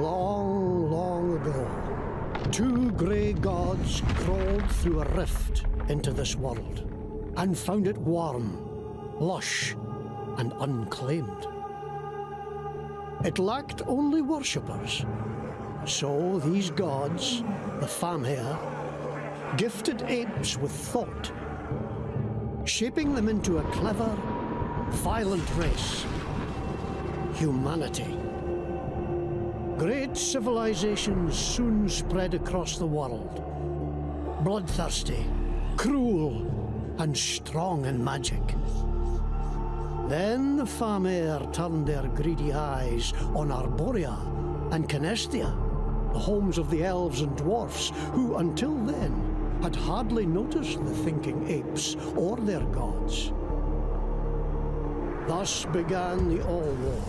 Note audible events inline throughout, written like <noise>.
Long, long ago, two grey gods crawled through a rift into this world and found it warm, lush, and unclaimed. It lacked only worshippers. So these gods, the Famhair, gifted apes with thought, shaping them into a clever, violent race. Humanity. Great civilizations soon spread across the world. Bloodthirsty, cruel, and strong in magic. Then the Famhair turned their greedy eyes on Arborea and Canestia, the homes of the elves and dwarfs, who until then had hardly noticed the thinking apes or their gods. Thus began the All War.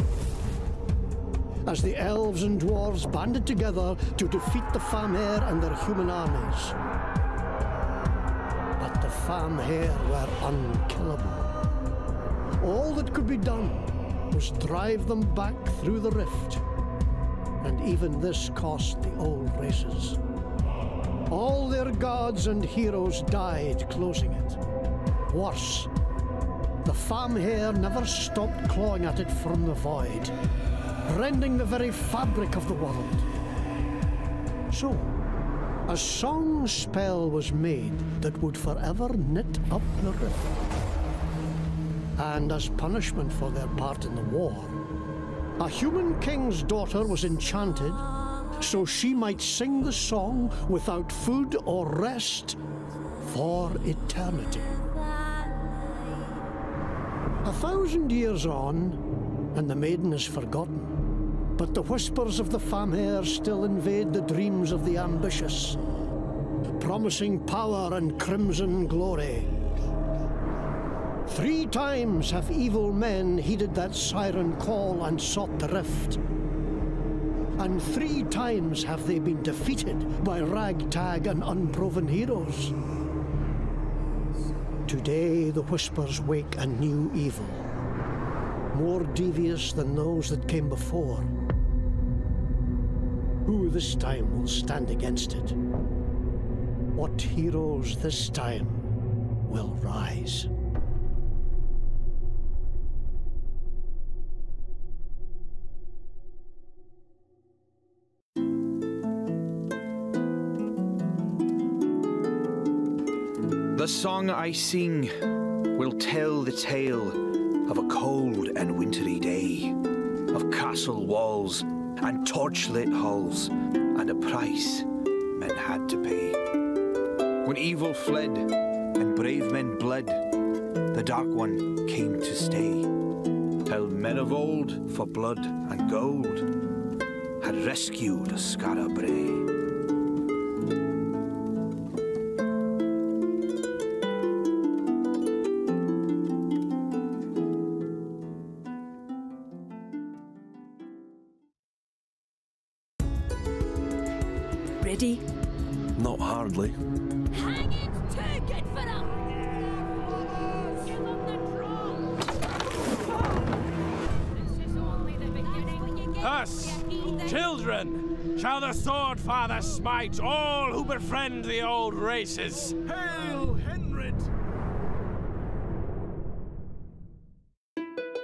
As the elves and dwarves banded together to defeat the Famhair and their human armies. But the Famhair were unkillable. All that could be done was drive them back through the rift. And even this cost the old races. All their gods and heroes died closing it. Worse, the Famhair never stopped clawing at it from the void, rending the very fabric of the world. So, a song spell was made that would forever knit up the rift. And as punishment for their part in the war, a human king's daughter was enchanted so she might sing the song without food or rest for eternity. A thousand years on, and the maiden is forgotten, but the whispers of the Famhair still invade the dreams of the ambitious, promising power and crimson glory. Three times have evil men heeded that siren call and sought the rift. And three times have they been defeated by ragtag and unproven heroes. Today the whispers wake a new evil, more devious than those that came before. Who this time will stand against it? What heroes this time will rise? The song I sing will tell the tale of a cold and wintry day, of castle walls and torchlit halls, and a price men had to pay. When evil fled and brave men bled, the Dark One came to stay. Till men of old, for blood and gold, had rescued Skara Brae. All who befriend the old races. Hail, Hendred!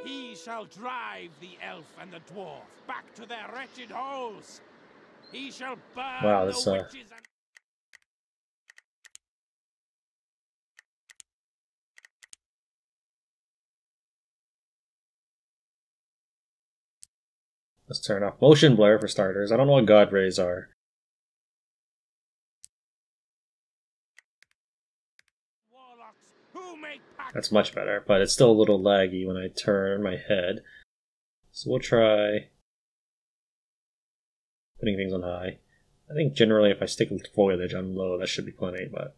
He shall drive the elf and the dwarf back to their wretched holes. He shall burn Wow, the this, uh, and Let's turn off motion blur for starters. I don't know what god rays are. warlocks who make pact That's much better, but it's still a little laggy when I turn my head. So we'll try putting things on high. I think generally if I stick with foliage on low, that should be plenty, but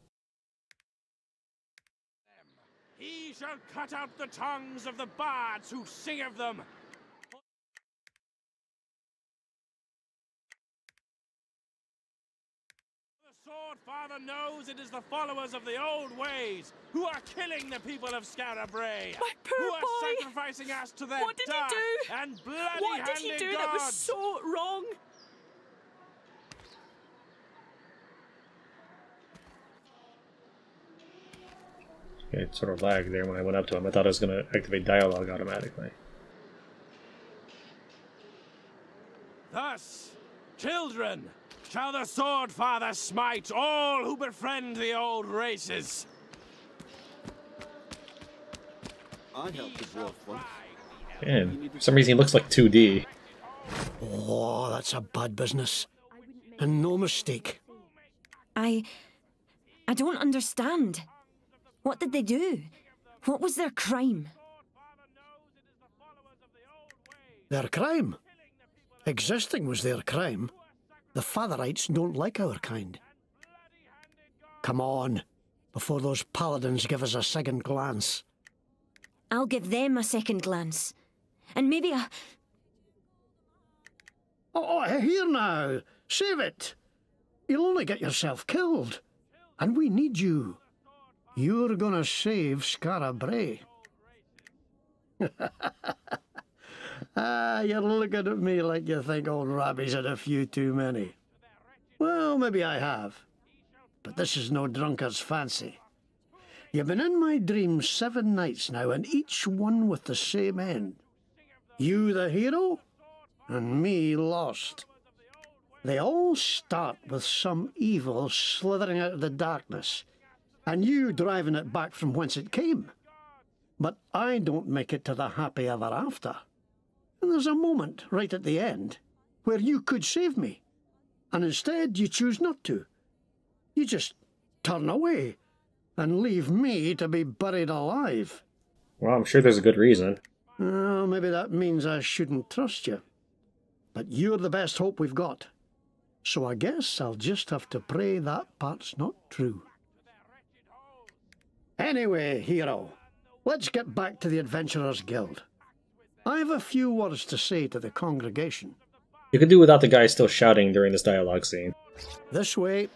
He shall cut out the tongues of the bards who sing of them. Lord Father knows it is the followers of the old ways who are killing the people of Skara Brae. My poor who are boy. sacrificing us to their what did he do? and bloody What did he do gods. that was so wrong? It sort of lagged there when I went up to him. I thought I was going to activate dialogue automatically. Thus, children, shall the sword father smite all who befriend the old races. I helped the dwarf one. And for some reason, he looks like 2D. Oh, that's a bad business. And no mistake. I. I don't understand. What did they do? What was their crime? Their crime. Existing was their crime. The Fatherites don't like our kind. Come on, before those paladins give us a second glance. I'll give them a second glance. And maybe a. Oh, oh, here now. Save it. You'll only get yourself killed. And we need you. You're gonna save Skara Brae. <laughs> ah, you're looking at me like you think old Rabbie's had a few too many. Well, maybe I have. But this is no drunkard's fancy. You've been in my dreams seven nights now, and each one with the same end. You the hero, and me lost. They all start with some evil slithering out of the darkness, and you driving it back from whence it came. But I don't make it to the happy ever after. And there's a moment right at the end where you could save me, and instead you choose not to. You just turn away and leave me to be buried alive. Well, I'm sure there's a good reason. Well, maybe that means I shouldn't trust you. But you're the best hope we've got. So I guess I'll just have to pray that part's not true. Anyway, hero, let's get back to the Adventurers Guild. I have a few words to say to the congregation. You could do without the guy still shouting during this dialogue scene. This way,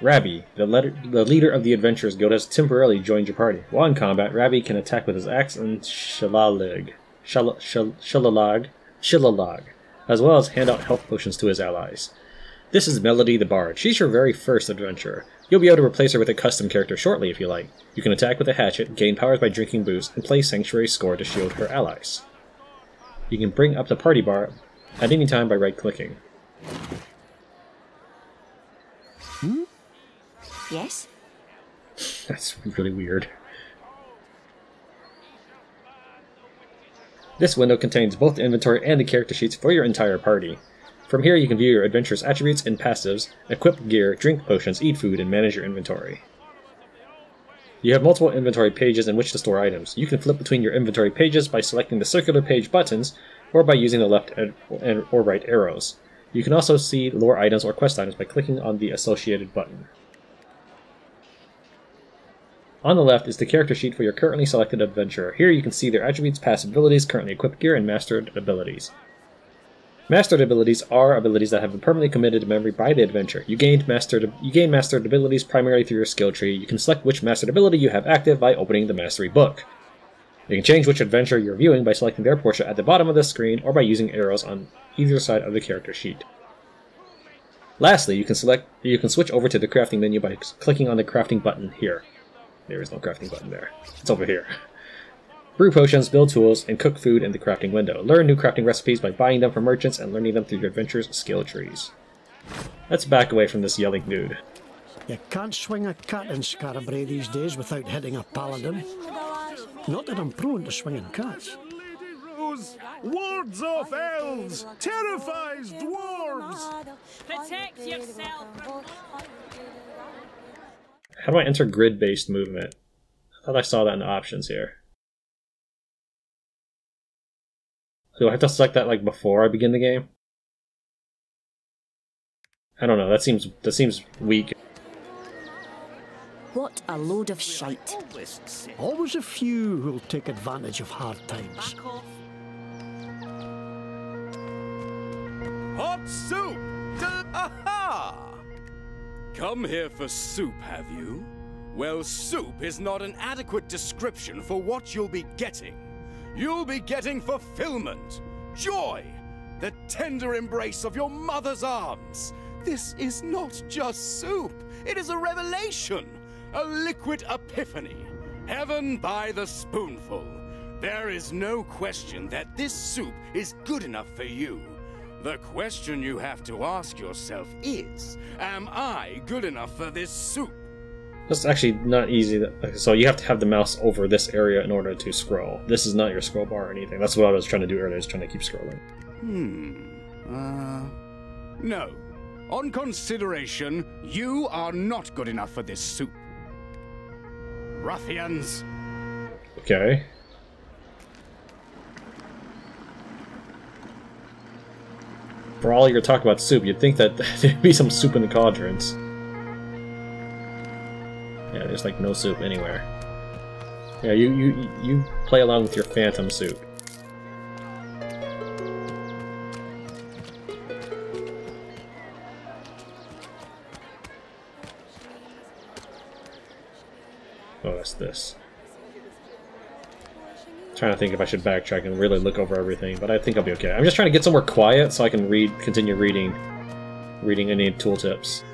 Rabbie, the, letter, the leader of the Adventurers Guild, has temporarily joined your party. While in combat, Rabbie can attack with his axe and shalalag, shal, shal, shalalag, shilalag, as well as hand out health potions to his allies. This is Melody the Bard. She's your very first adventurer. You'll be able to replace her with a custom character shortly if you like. You can attack with a hatchet, gain powers by drinking booze, and play Sanctuary Score to shield her allies. You can bring up the party bar at any time by right clicking. Hmm? Yes? That's really weird. This window contains both the inventory and the character sheets for your entire party. From here, you can view your adventurer's attributes and passives, equip gear, drink potions, eat food, and manage your inventory. You have multiple inventory pages in which to store items. You can flip between your inventory pages by selecting the circular page buttons or by using the left and or right arrows. You can also see lore items or quest items by clicking on the associated button. On the left is the character sheet for your currently selected adventurer. Here you can see their attributes, passive abilities, currently equipped gear, and mastered abilities. Mastered abilities are abilities that have been permanently committed to memory by the adventurer. You gained mastered you gain mastered abilities primarily through your skill tree. You can select which mastered ability you have active by opening the mastery book. You can change which adventure you're viewing by selecting their portrait at the bottom of the screen or by using arrows on either side of the character sheet. Lastly, you can select you can switch over to the crafting menu by clicking on the crafting button here. There is no crafting button there. It's over here. Brew potions, build tools, and cook food in the crafting window. Learn new crafting recipes by buying them from merchants and learning them through your adventure's skill trees. Let's back away from this yelling dude. you can't swing a cat in Skara Brae these days without hitting a paladin. Not that I'm prone to swinging cats. Rose wards off elves, terrifies dwarves. Protect yourself How do I enter grid-based movement? I thought I saw that in the options here. Do I have to select that like before I begin the game? I don't know. That seems that seems weak. What a load of shite. Always a few who'll take advantage of hard times. Hot soup! Aha! Come here for soup, have you? Well, soup is not an adequate description for what you'll be getting. You'll be getting fulfillment, joy, the tender embrace of your mother's arms. This is not just soup, it is a revelation. A liquid epiphany. Heaven by the spoonful. There is no question that this soup is good enough for you. The question you have to ask yourself is Am I good enough for this soup? That's actually not easy. to- So you have to have the mouse over this area in order to scroll. This is not your scroll bar or anything. That's what I was trying to do earlier, I was trying to keep scrolling. Hmm. Uh. No. On consideration, you are not good enough for this soup. Ruffians. Okay. For all your talk about soup, you'd think that <laughs> there'd be some soup in the cauldrons. Yeah, there's like no soup anywhere. Yeah, you you you play along with your phantom soup. Oh, that's this. Trying to think if I should backtrack and really look over everything, but I think I'll be okay. I'm just trying to get somewhere quiet so I can read, continue reading, reading any tooltips.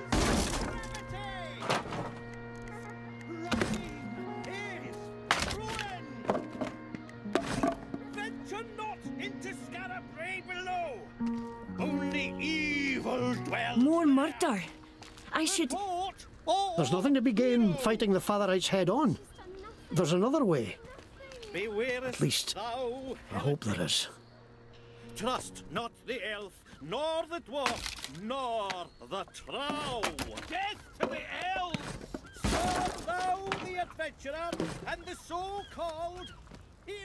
Should. There's nothing to be gained fighting the Fatherites head on. There's another way. At least, I hope there is. Trust not the elf, nor the dwarf, nor the trow. Death to the elves! Serve thou the adventurer and the so-called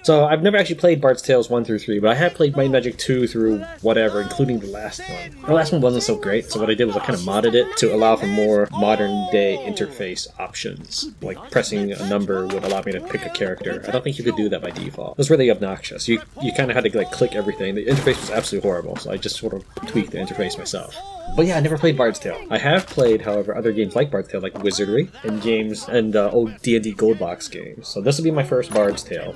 So I've never actually played Bard's Tales 1 through 3, but I have played Might Magic 2 through whatever, including the last one. The last one wasn't so great, so what I did was I kind of modded it to allow for more modern day interface options. Like pressing a number would allow me to pick a character. I don't think you could do that by default. It was really obnoxious. You you kind of had to like click everything. The interface was absolutely horrible, so I just sort of tweaked the interface myself. But yeah, I never played Bard's Tale. I have played, however, other games like Bard's Tale, like Wizardry and games and uh, old D&D Gold Box games. So this will be my first Bard's Tale.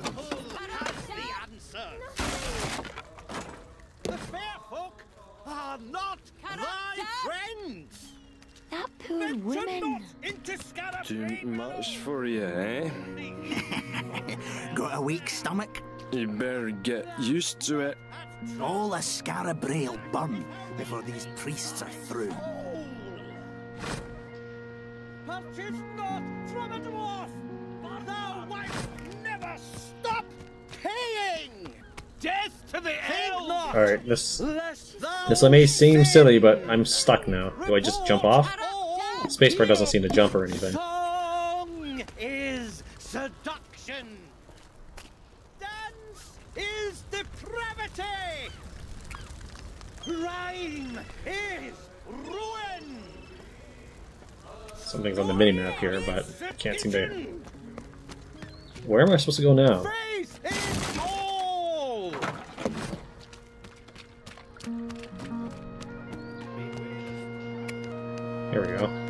That poor woman. Into Skara Brae Too much for you, eh? <laughs> Got a weak stomach? You better get used to it. All the Skara Brae will burn before these priests are through. Purchase not from a dwarf, for thou wilt never stop paying. Death to the elves! Alright, this this may seem silly, but I'm stuck now. Do I just jump off? Spacebar doesn't seem to jump or anything. Song is seduction. Dance is depravity. Crime is ruin. Something's on the minimap here, but I can't seem to... Where am I supposed to go now? Faith is all. Here we go.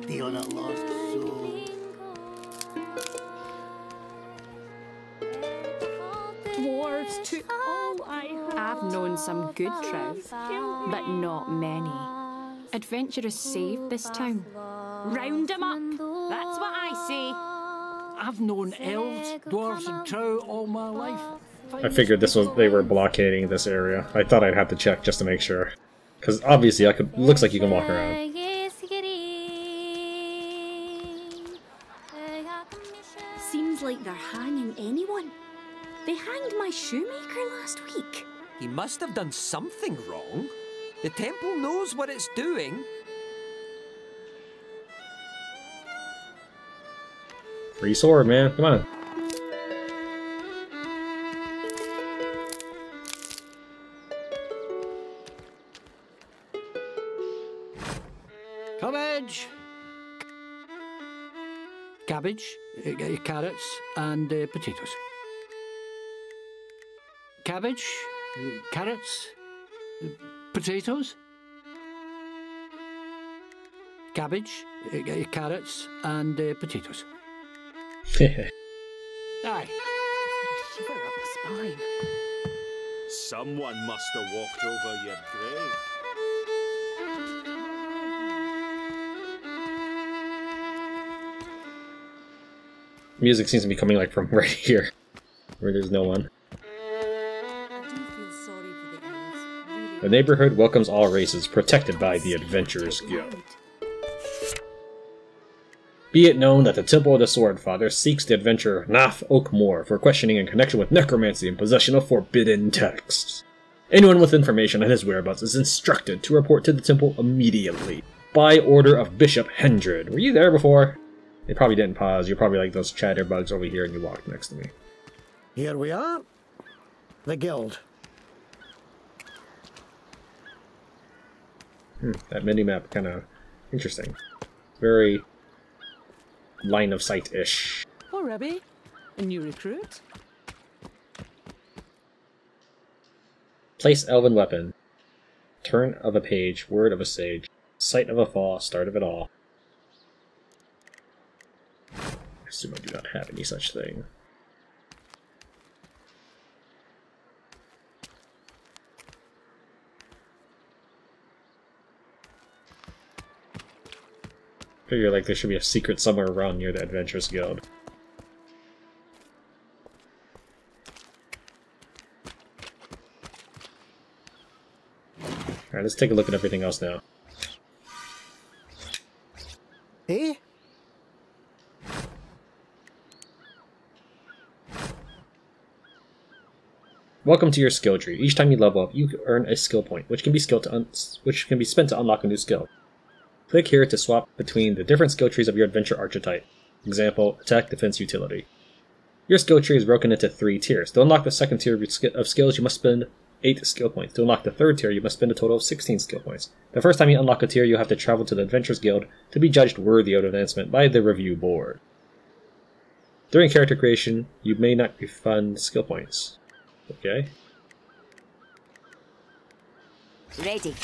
Big buddy on lost soul. Dwarves took all I had. I've known some good trow, but not many. Adventurers saved this town. Round 'em up! That's what I say. I've known elves, dwarves, and trow all my life. I figured this was they were blockading this area. I thought I'd have to check just to make sure. Because obviously I could looks like you can walk around. Hanging anyone. They hanged my shoemaker last week. He must have done something wrong. The temple knows what it's doing. Free sword, man. Come on. Cabbage, uh, uh, carrots, and uh, potatoes. Cabbage, uh, carrots, uh, potatoes. Cabbage, uh, uh, carrots, and uh, potatoes. <laughs> Aye. Shiver up the spine. Someone must have walked over your grave. Music seems to be coming like from <laughs> right here, where there's no one. The neighborhood welcomes all races, protected by the Adventurers Guild. Be it known that the Temple of the Sword Father seeks the adventurer Nath Oakmore for questioning in connection with necromancy and possession of forbidden texts. Anyone with information on his whereabouts is instructed to report to the temple immediately. By order of Bishop Hendred. Were you there before? They probably didn't pause. You're probably like those chatterbugs over here and you walked next to me. Here we are. The guild. Hmm, that mini-map kind of interesting. Very line of sight-ish. Oh, Rabbie, a new recruit? Place elven weapon. Turn of a page, word of a sage. Sight of a fall, start of it all. Assume I do not have any such thing. Figure like there should be a secret somewhere around near the Adventurers Guild. Alright, let's take a look at everything else now. Eh? Welcome to your skill tree. Each time you level up, you earn a skill point, which can be to which can be spent to unlock a new skill. Click here to swap between the different skill trees of your adventure archetype. Example, attack, defense, utility. Your skill tree is broken into three tiers. To unlock the second tier of skills, you must spend 8 skill points. To unlock the third tier, you must spend a total of 16 skill points. The first time you unlock a tier, you have to travel to the Adventurers Guild to be judged worthy of advancement by the review board. During character creation, you may not refund skill points. Okay. Ready.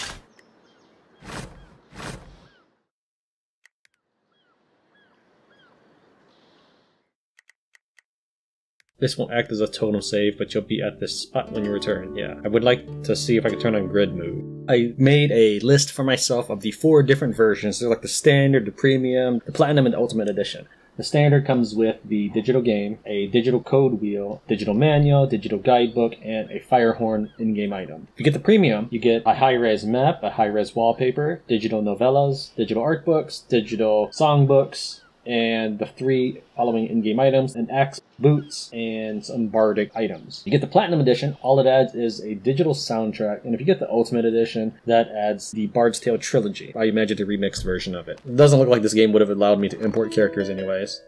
This won't act as a total save, but you'll be at this spot when you return. Yeah, I would like to see if I can turn on grid mode. I made a list for myself of the four different versions. They're like the standard, the premium, the platinum, and the ultimate edition. The standard comes with the digital game, a digital code wheel, digital manual, digital guidebook, and a fire horn in-game item. If you get the premium, you get a high-res map, a high-res wallpaper, digital novellas, digital art books, digital songbooks, and the three following in-game items, an axe, boots, and some bardic items. You get the Platinum Edition, all it adds is a digital soundtrack, and if you get the Ultimate Edition, that adds the Bard's Tale Trilogy. I imagine the remixed version of it. It doesn't look like this game would have allowed me to import characters anyways.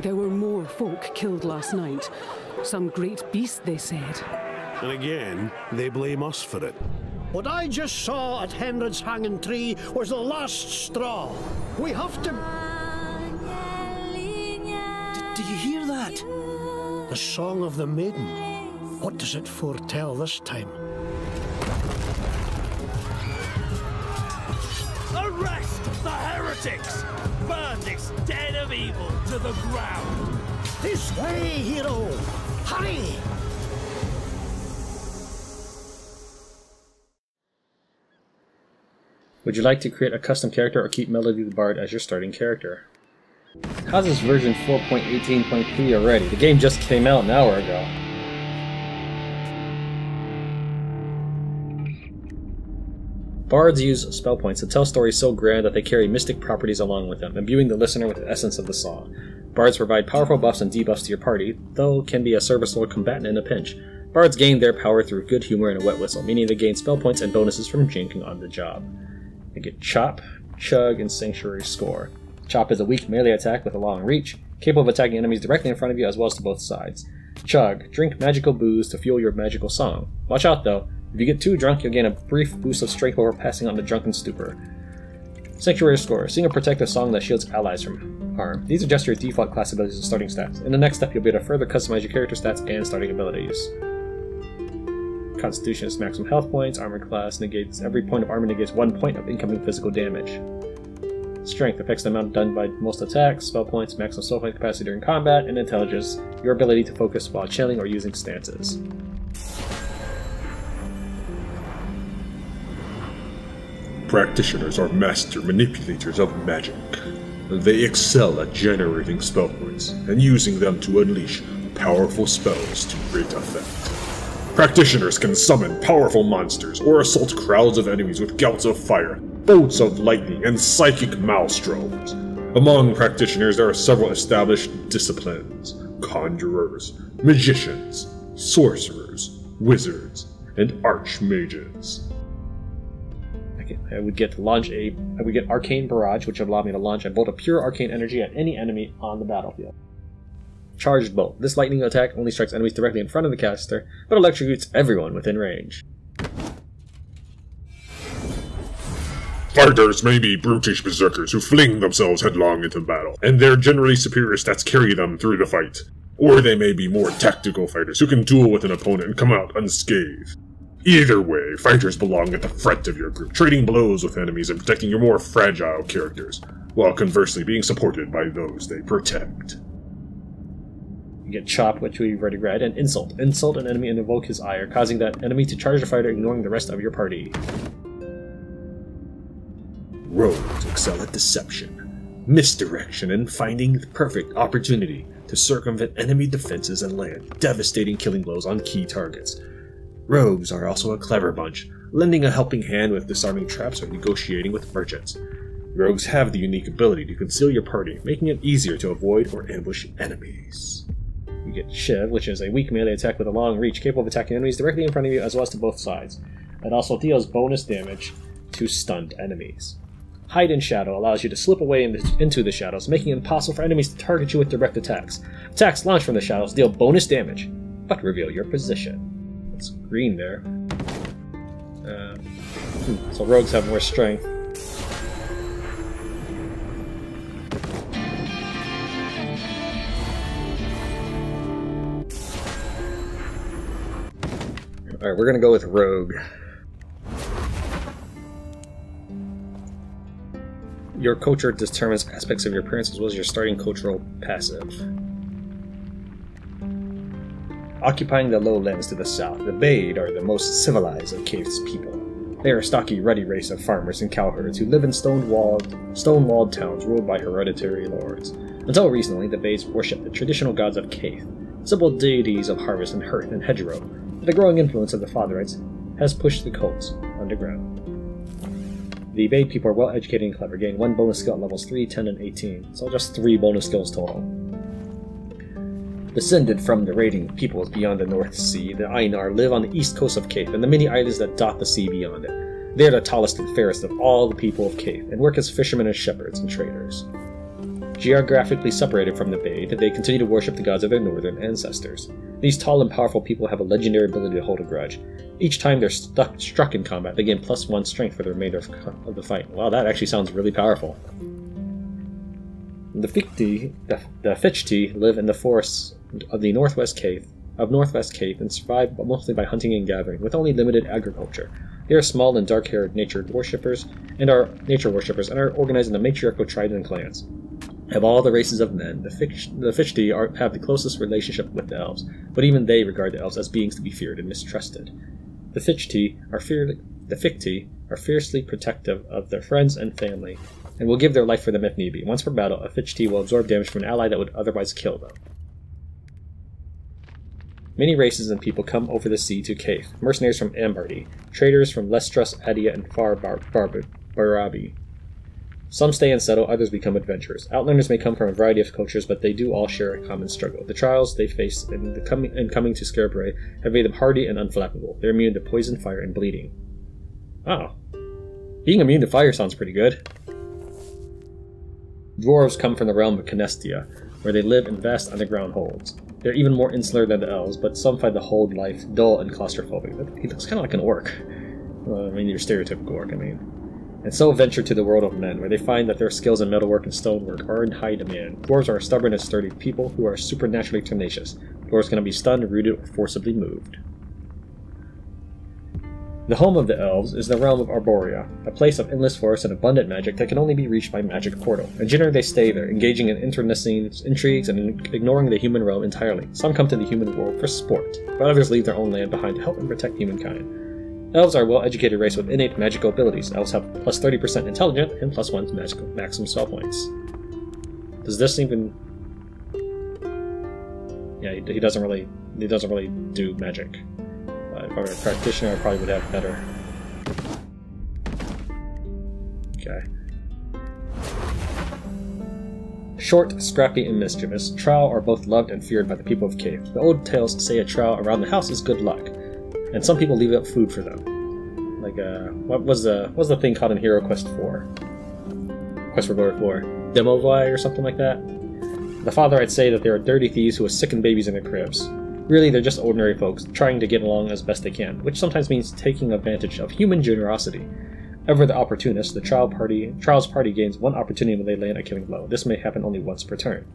There were more folk killed last night. Some great beast, they said. And again, they blame us for it. What I just saw at Hendred's hanging tree was the last straw. We have to. D do you hear that? The song of the maiden. What does it foretell this time? Arrest the heretics! Burn this den of evil to the ground! This way, hero! Hurry! Would you like to create a custom character or keep Melody the Bard as your starting character? How's this version 4.18.3 already? The game just came out an hour ago. Bards use spell points to tell stories so grand that they carry mystic properties along with them, imbuing the listener with the essence of the song. Bards provide powerful buffs and debuffs to your party, though can be a serviceable combatant in a pinch. Bards gain their power through good humor and a wet whistle, meaning they gain spell points and bonuses from jinking on the job. They get Chop, Chug, and Sanctuary Score. Chop is a weak melee attack with a long reach, capable of attacking enemies directly in front of you as well as to both sides. Chug, drink magical booze to fuel your magical song. Watch out though, if you get too drunk, you'll gain a brief boost of strength before passing on the drunken stupor. Sanctuary Score, sing a protective song that shields allies from harm. These are just your default class abilities and starting stats. In the next step, you'll be able to further customize your character stats and starting abilities. Constitution is maximum health points, armor class negates every point of armor negates one point of incoming physical damage. Strength affects the amount done by most attacks, spell points, maximum spell point capacity during combat, and intelligence, your ability to focus while chilling or using stances. Practitioners are master manipulators of magic. They excel at generating spell points and using them to unleash powerful spells to great effect. Practitioners can summon powerful monsters or assault crowds of enemies with gouts of fire, bolts of lightning, and psychic maelstroms. Among practitioners, there are several established disciplines conjurers, magicians, sorcerers, wizards, and archmages. I would get to launch a I would get arcane barrage, which would allow me to launch a bolt of pure arcane energy at any enemy on the battlefield. Charged bolt. This lightning attack only strikes enemies directly in front of the caster, but electrocutes everyone within range. Fighters may be brutish berserkers who fling themselves headlong into battle, and their generally superior stats carry them through the fight. Or they may be more tactical fighters who can duel with an opponent and come out unscathed. Either way, fighters belong at the front of your group, trading blows with enemies and protecting your more fragile characters, while conversely being supported by those they protect. Get Chop, which we've already read, and Insult. Insult an enemy and invoke his ire, causing that enemy to charge the fighter, ignoring the rest of your party. Rogues excel at deception, misdirection, and finding the perfect opportunity to circumvent enemy defenses and land devastating killing blows on key targets. Rogues are also a clever bunch, lending a helping hand with disarming traps or negotiating with merchants. Rogues have the unique ability to conceal your party, making it easier to avoid or ambush enemies. You get Shiv, which is a weak melee attack with a long reach, capable of attacking enemies directly in front of you as well as to both sides. It also deals bonus damage to stunned enemies. Hide in Shadow allows you to slip away into the shadows, making it impossible for enemies to target you with direct attacks. Attacks launched from the shadows deal bonus damage, but reveal your position. It's green there. Uh, hmm, so rogues have more strength. Alright, we're gonna go with Rogue. Your culture determines aspects of your appearance as well as your starting cultural passive. Occupying the lowlands to the south, the Bade are the most civilized of Caith's people. They are a stocky, ruddy race of farmers and cowherds who live in stone-walled, stone-walled towns ruled by hereditary lords. Until recently, the Bades worshipped the traditional gods of Caith, simple deities of harvest and hearth and hedgerow, the growing influence of the Fatherites has pushed the cults underground. The Bade people are well educated and clever, gain one bonus skill at levels 3, 10, and 18, so just three bonus skills total. Descended from the raiding peoples beyond the North Sea, the Ainar live on the east coast of Caith and the many islands that dot the sea beyond it. They are the tallest and fairest of all the people of Caith, and work as fishermen and shepherds and traders. Geographically separated from the Bade, they continue to worship the gods of their northern ancestors. These tall and powerful people have a legendary ability to hold a grudge. Each time they're stuck, struck in combat, they gain plus one strength for the remainder of, of the fight. Wow, that actually sounds really powerful. The Fichti, the, the Fichti live in the forests of the northwest Caith, of northwest Caith and survive mostly by hunting and gathering, with only limited agriculture. They are small and dark-haired nature worshippers and are nature worshippers and are organized into matriarchal tribes and clans. Of all the races of men, the, the Fichti are, have the closest relationship with the elves, but even they regard the elves as beings to be feared and mistrusted. The Fichti are fear, the are fiercely protective of their friends and family, and will give their life for them if need be. Once per battle, a Fichti will absorb damage from an ally that would otherwise kill them. Many races and people come over the sea to Caith, mercenaries from Ambardi, traders from Lestras, Adia, and Far Bar- Bar- Barabi. Some stay and settle, others become adventurers. Outlanders may come from a variety of cultures, but they do all share a common struggle. The trials they face in, the coming, in coming to Skara Brae have made them hardy and unflappable. They're immune to poison, fire, and bleeding. Oh. Being immune to fire sounds pretty good. Dwarves come from the realm of Canestia, where they live in vast underground holds. They're even more insular than the elves, but some find the hold life dull and claustrophobic. He looks kind of like an orc. Well, I mean, your stereotypical orc, I mean. And so venture to the world of men, where they find that their skills in metalwork and stonework are in high demand. Dwarves are a stubborn and sturdy people who are supernaturally tenacious. Dwarves can be stunned, rooted, or forcibly moved. The home of the elves is the realm of Arborea, a place of endless forest and abundant magic that can only be reached by magic portal. And generally they stay there, engaging in internecine intrigues and ignoring the human realm entirely. Some come to the human world for sport, but others leave their own land behind to help and protect humankind. Elves are a well-educated race with innate magical abilities. Elves have plus 30% intelligence and plus 1 magical maximum spell points. Does this even? Yeah, he, he doesn't really. He doesn't really do magic. Uh, if I were a practitioner, I probably would have better. Okay. Short, scrappy, and mischievous, Trow are both loved and feared by the people of Caith. The old tales say a Trow around the house is good luck, and some people leave out food for them. Like, uh, what was the what was the thing called in Hero Quest 4? Quest for Glory 4? Domovoi or something like that? The father I'd say that they are dirty thieves who are sicken babies in their cribs. Really, they're just ordinary folks, trying to get along as best they can, which sometimes means taking advantage of human generosity. Ever the opportunist, the trial party trials party gains one opportunity when they land a killing blow. This may happen only once per turn.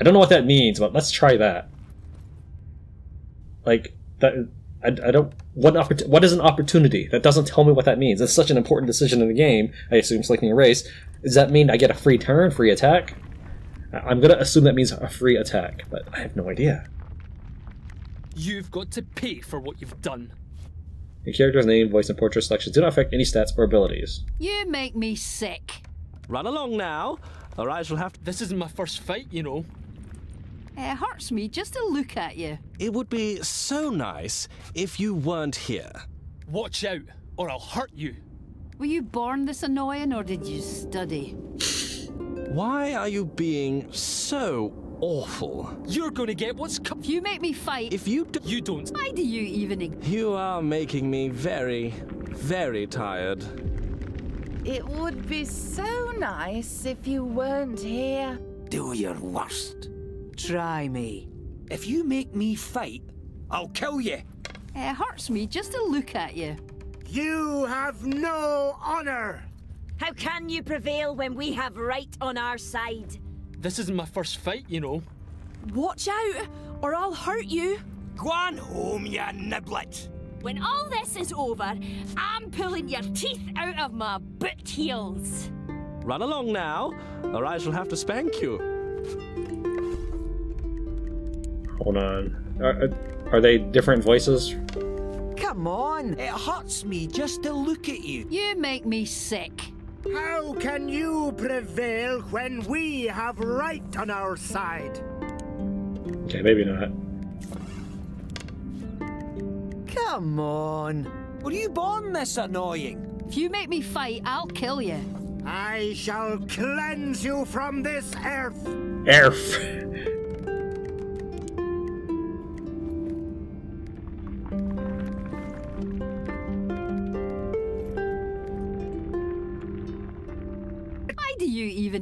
I don't know what that means, but let's try that. Like that, I, I don't. What oppor- What is an opportunity? That doesn't tell me what that means. It's such an important decision in the game. I assume selecting a race. Does that mean I get a free turn, free attack? I- I'm gonna assume that means a free attack, but I have no idea. You've got to pay for what you've done. The character's name, voice, and portrait selections do not affect any stats or abilities. You make me sick. Run along now, or I shall have to. This isn't my first fight, you know. It hurts me just to look at you. It would be so nice if you weren't here. Watch out, or I'll hurt you. Were you born this annoying or did you study? Why are you being so awful? You're gonna get what's coming. If you make me fight. If you do- you don't. Why do you evening? You are making me very, very tired. It would be so nice if you weren't here. Do your worst. Try me. If you make me fight, I'll kill you. It hurts me just to look at you. You have no honor. How can you prevail when we have right on our side? This isn't my first fight, you know. Watch out, or I'll hurt you. Go on home, you niblet. When all this is over, I'm pulling your teeth out of my boot heels. Run along now, or I shall have to spank you. Hold on. Are, are they different voices? Come on, it hurts me just to look at you. You make me sick. How can you prevail when we have right on our side? Okay, maybe not. Come on. Were you born this annoying? If you make me fight, I'll kill you. I shall cleanse you from this earth. Erf. <laughs>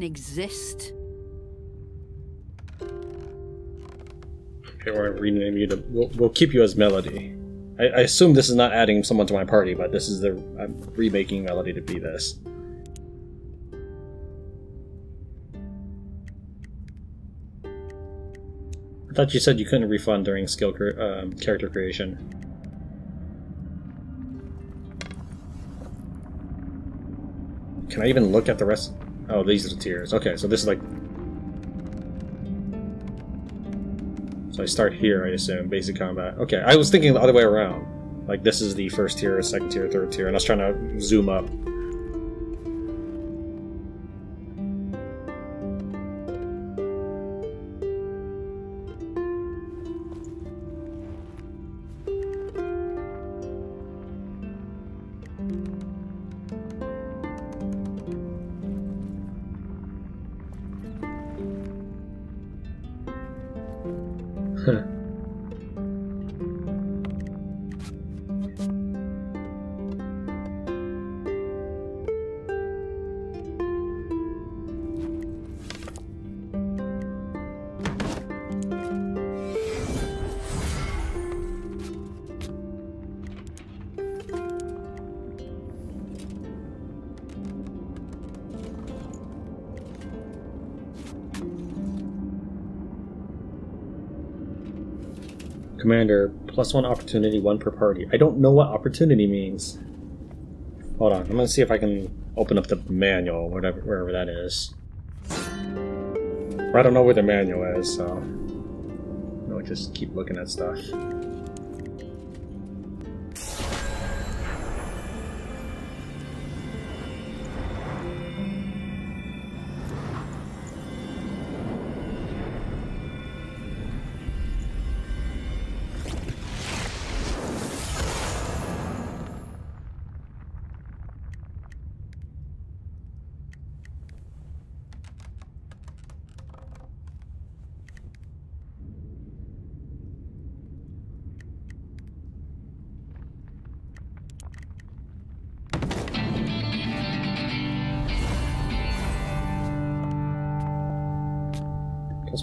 exist? Okay, we're rename you to. We'll, we'll keep you as Melody. I, I assume this is not adding someone to my party, but this is the. I'm remaking Melody to be this. I thought you said you couldn't refund during skill um, character creation. Can I even look at the rest? Oh, these are the tiers. Okay, so this is like. So I start here, I assume, basic combat. Okay, I was thinking the other way around. Like this is the first tier, second tier, third tier, and I was trying to zoom up. Plus one opportunity, one per party. I don't know what opportunity means. Hold on, I'm gonna see if I can open up the manual, whatever, wherever that is. I don't know where the manual is, so no, just keep looking at stuff.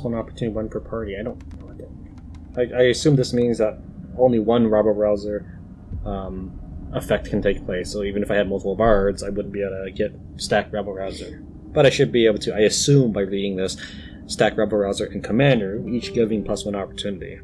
One opportunity, one per party. I don't know what that I, I assume this means that only one Rabble Rouser um, effect can take place. So even if I had multiple bards, I wouldn't be able to get stack Rabble Rouser. But I should be able to, I assume by reading this, stack Rabble Rouser and Commander, each giving plus one opportunity.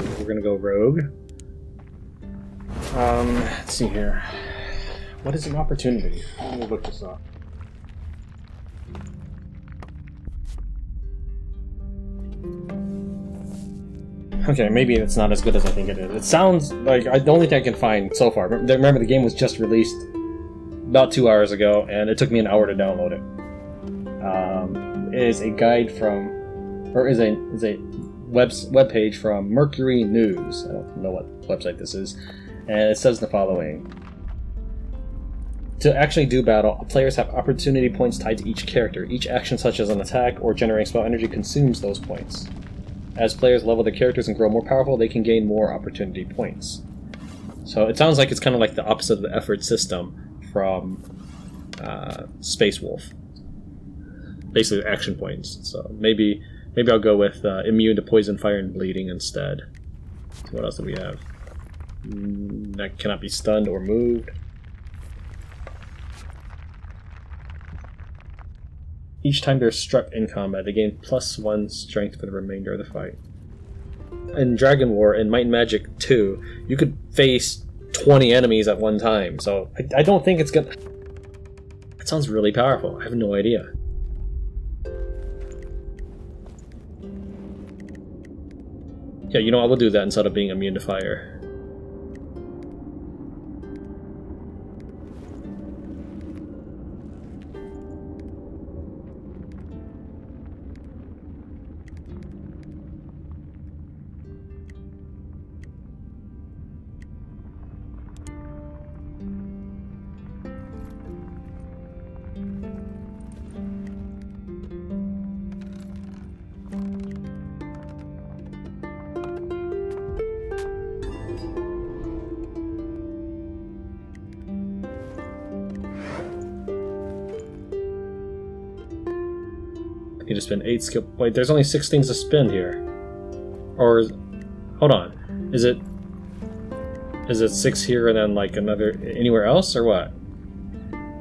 We're gonna go rogue. Um, let's see here. What is an opportunity? Let me look this up. Okay, maybe it's not as good as I think it is. It sounds like I, the only thing I can find so far. Remember, the game was just released about two hours ago, and it took me an hour to download it. Um, is a guide from, or is a is a web web page from Mercury News. I don't know what website this is, and it says the following: To actually do battle, players have opportunity points tied to each character. Each action, such as an attack or generating spell energy, consumes those points. As players level their characters and grow more powerful, they can gain more opportunity points. So it sounds like it's kind of like the opposite of the effort system from uh, Space Wolf. Basically, action points. So maybe maybe I'll go with uh, immune to poison, fire, and bleeding instead. What else do we have? Mm, that cannot be stunned or moved. Each time they're struck in combat, they gain plus one strength for the remainder of the fight. In Dragon War and Might and Magic 2, you could face 20 enemies at one time, so I, I don't think it's gonna. That sounds really powerful. I have no idea. Yeah, you know, I will do that instead of being immune to fire. Spend eight skill. Wait, there's only six things to spend here. Or, hold on, is it? Is it six here and then like another anywhere else or what?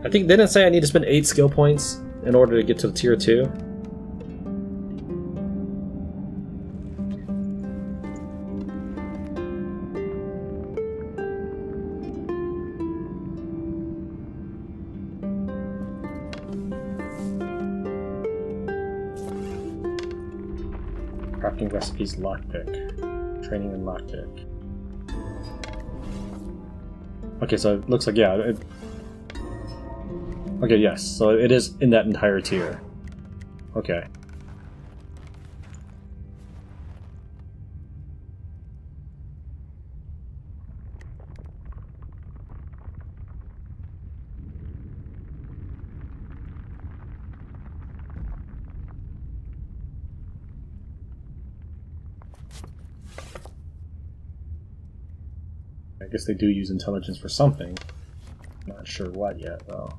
I think they didn't say I need to spend eight skill points in order to get to tier two. Recipes lockpick. Training and lockpick. Okay, so it looks like, yeah. It... Okay, yes, so it is in that entire tier. Okay. Guess they do use intelligence for something. Not sure what yet, though.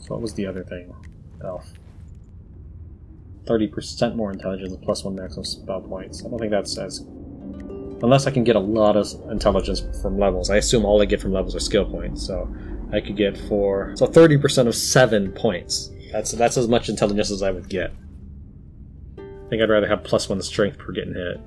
So what was the other thing? Elf. 30% more intelligence plus one maximum spell points. I don't think that's as... Unless I can get a lot of intelligence from levels. I assume all I get from levels are skill points, so I could get four... So 30% of 7 points. That's, that's as much intelligence as I would get. I think I'd rather have plus one strength per getting hit.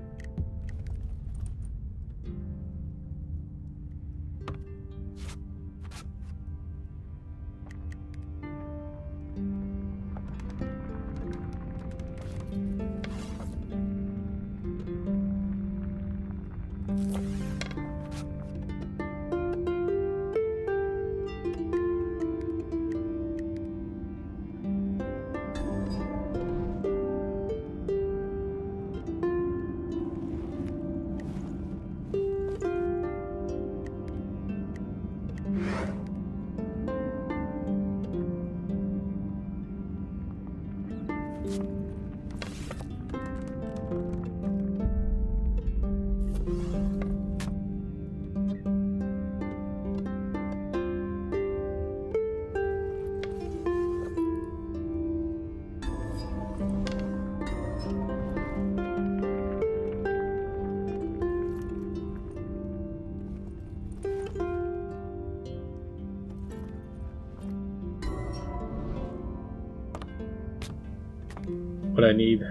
But I need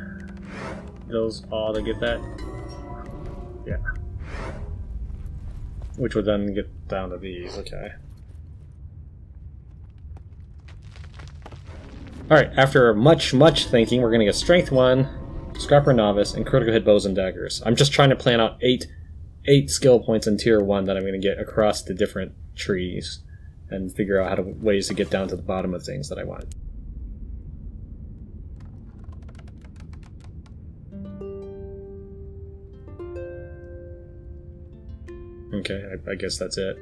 those all to get that. Yeah. Which would then get down to these, okay. Alright, after much, much thinking, we're gonna get Strength 1, Scrapper Novice, and Critical Hit Bows and Daggers. I'm just trying to plan out eight eight skill points in Tier 1 that I'm gonna get across the different trees and figure out how to ways to get down to the bottom of things that I want. Okay, I, I guess that's it.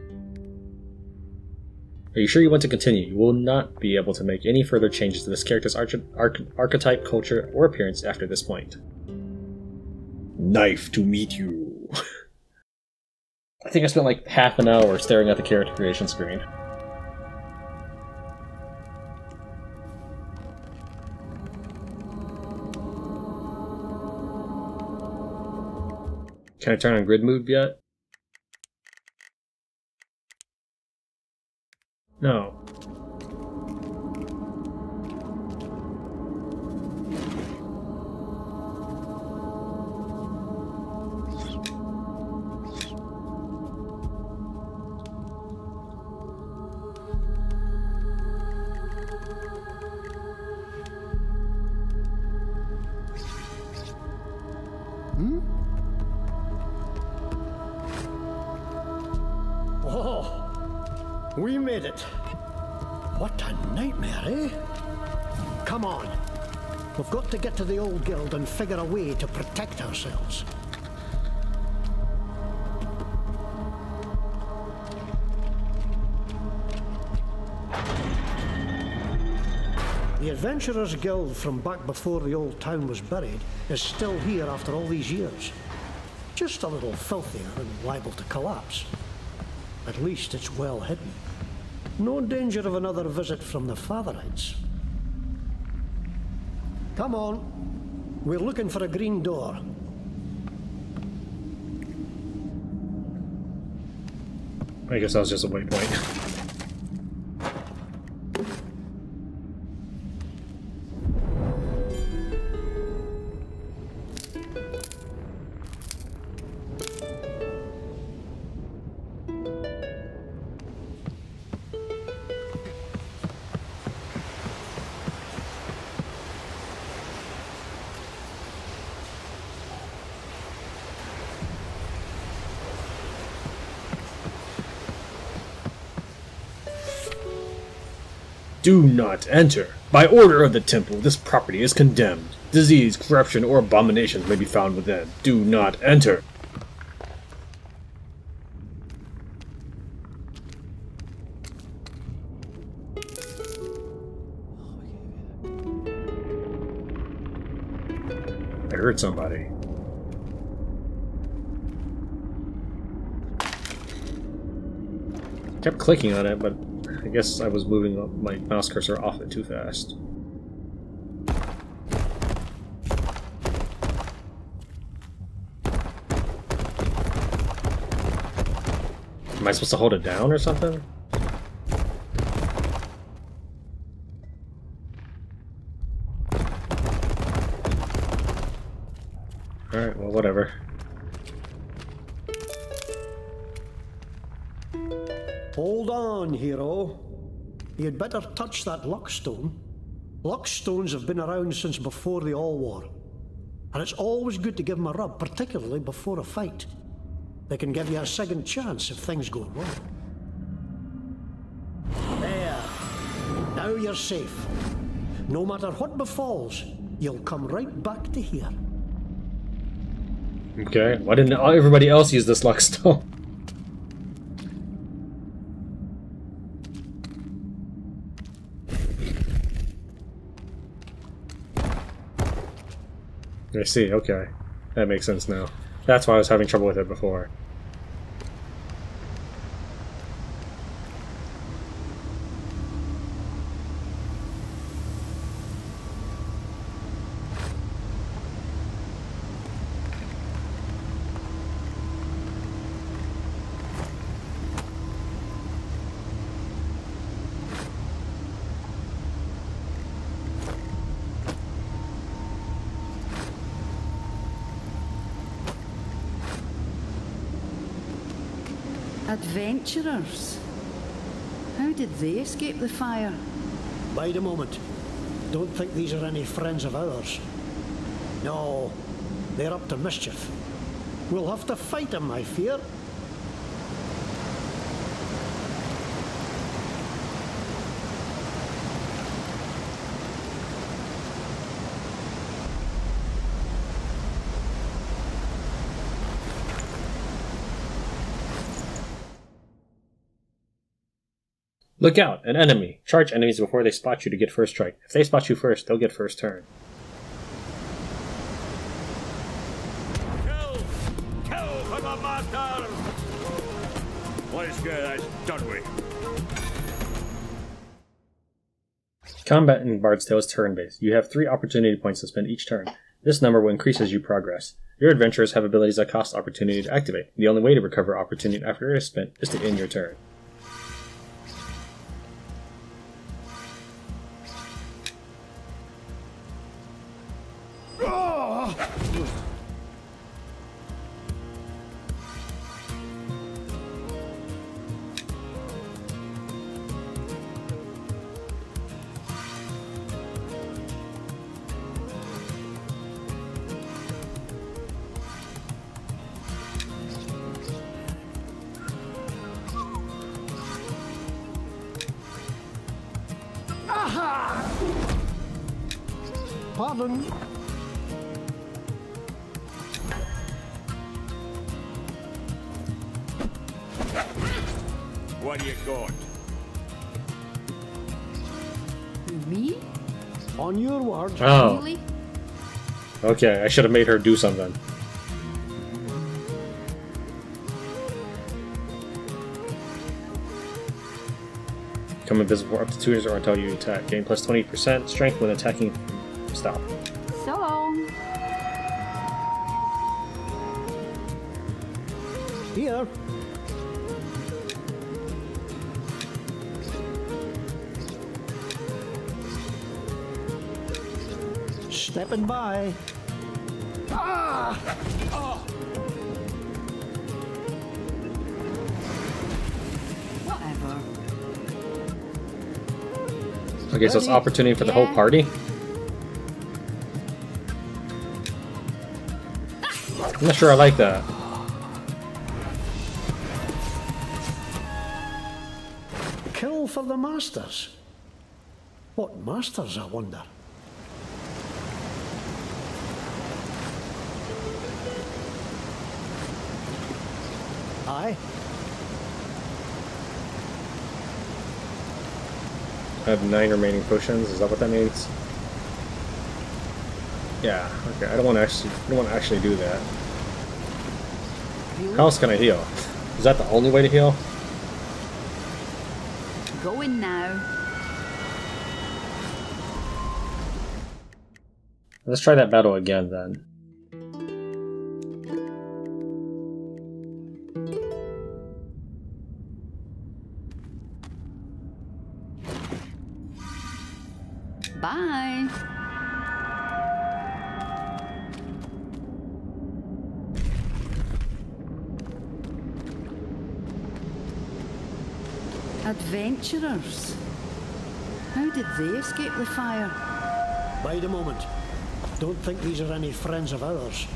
Are you sure you want to continue? You will not be able to make any further changes to this character's arch arch archetype, culture, or appearance after this point. Knife to meet you. I think I spent like half an hour staring at the character creation screen. Can I turn on grid move yet? No. The old guild and figure a way to protect ourselves. The Adventurers Guild from back before the old town was buried is still here after all these years. Just a little filthier and liable to collapse. At least it's well hidden. No danger of another visit from the Fatherites. Come on. We're looking for a green door. I guess that was just a waypoint. <laughs> Do not enter. By order of the temple, this property is condemned. Disease, corruption, or abominations may be found within. Do not enter. I heard somebody. Kept clicking on it, but I guess I was moving my mouse cursor off it too fast. Am I supposed to hold it down or something? You'd better touch that luckstone. Luckstones have been around since before the All War. And it's always good to give them a rub, particularly before a fight. They can give you a second chance if things go wrong. There. Now you're safe. No matter what befalls, you'll come right back to here. Okay, why didn't everybody else use this luckstone? I see, okay. That makes sense now. That's why I was having trouble with it before. Adventurers? How did they escape the fire? Bide a moment. Don't think these are any friends of ours. No, they're up to mischief. We'll have to fight them, I fear. Look out! An enemy! Charge enemies before they spot you to get first strike. If they spot you first, they'll get first turn. Kill Kill for the masters! Let's get this done with. Combat in Bard's Tale is turn-based. You have three opportunity points to spend each turn. This number will increase as you progress. Your adventurers have abilities that cost opportunity to activate. The only way to recover opportunity after it is spent is to end your turn. On your word. Oh. Really? Okay, I should have made her do something. Become invisible for up to two years or until you attack. Gain plus 20% strength when attacking. Stop. So long. Here. Stepping by. Ah! Whatever. Okay, so it's opportunity for the whole party? I'm not sure I like that. Kill for the masters. What masters, I wonder? Aye. I have nine remaining potions. Is that what that means? Yeah. Okay. I don't want to actually. I don't want to actually do that. How else can I heal? Is that the only way to heal? Go in now. Let's try that battle again then. Adventurers? How did they escape the fire? Bide a moment. Don't think these are any friends of ours.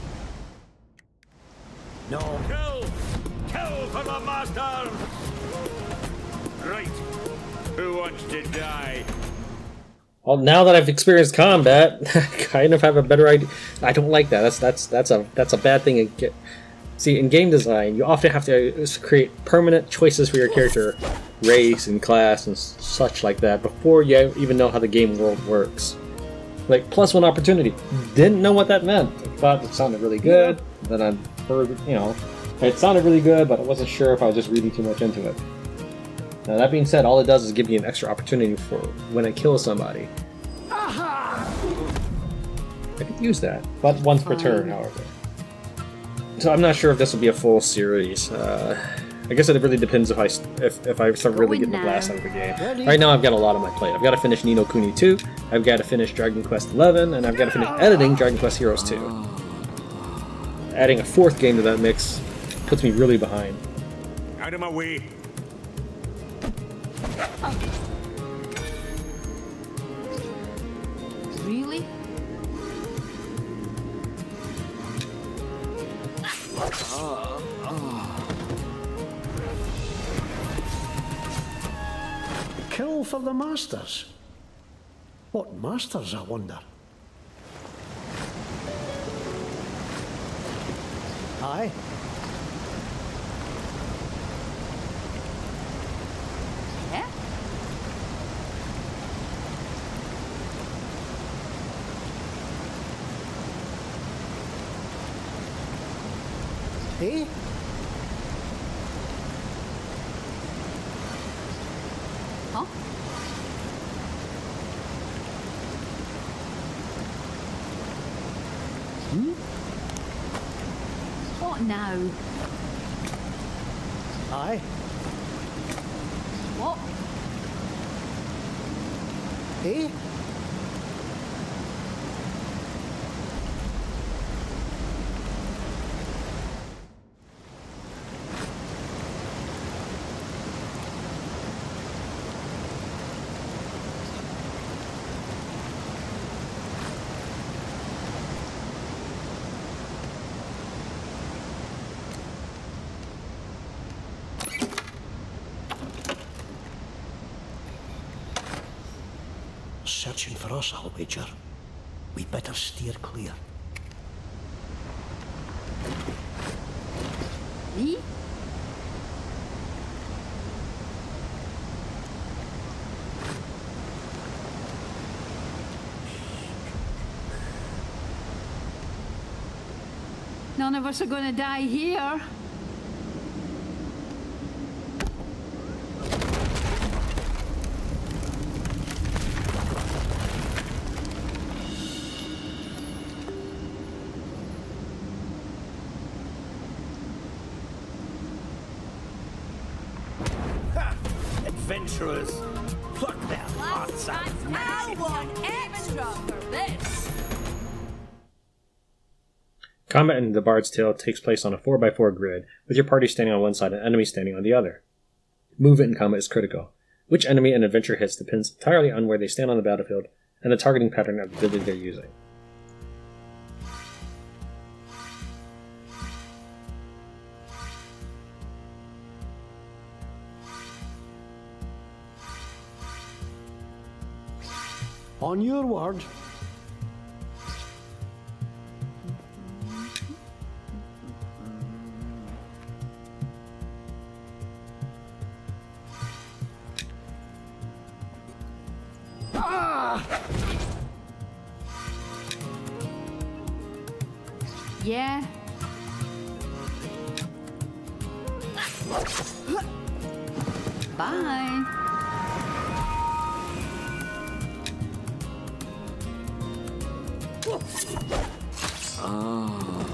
No. Kill! Kill for the master! Right. Who wants to die? Well, now that I've experienced combat, I <laughs> kind of have a better idea. I don't like that. That's that's that's a that's a bad thing. in ga- See, in game design, you often have to create permanent choices for your character, race and class and such like that, before you even know how the game world works. Like plus one opportunity. Didn't know what that meant. Thought it sounded really good. Then I heard, you know, it sounded really good, but I wasn't sure if I was just reading too much into it. Now that being said, all it does is give me an extra opportunity for when I kill somebody. I could use that, but once per turn, however. So I'm not sure if this will be a full series. Uh, I guess it really depends if I s- if, if I start really getting the blast out of the game. Right now, I've got a lot on my plate. I've got to finish Ni no Kuni 2, I've got to finish Dragon Quest 11, and I've got to finish editing Dragon Quest Heroes 2. Adding a fourth game to that mix puts me really behind. I Hide him away. Really? Uh-huh. Kill for the masters. What masters, I wonder? Aye. Yeah? Eh? Huh? Hmm? What now? Aye. What? Eh? Searching for us, I'll wager. We better steer clear. Me? None of us are going to die here. Combat in The Bard's Tale takes place on a 4x4 grid, with your party standing on one side and enemies standing on the other. Movement in combat is critical. Which enemy an adventure hits depends entirely on where they stand on the battlefield and the targeting pattern of the ability they're using. On your word. Yeah. Bye. Ah.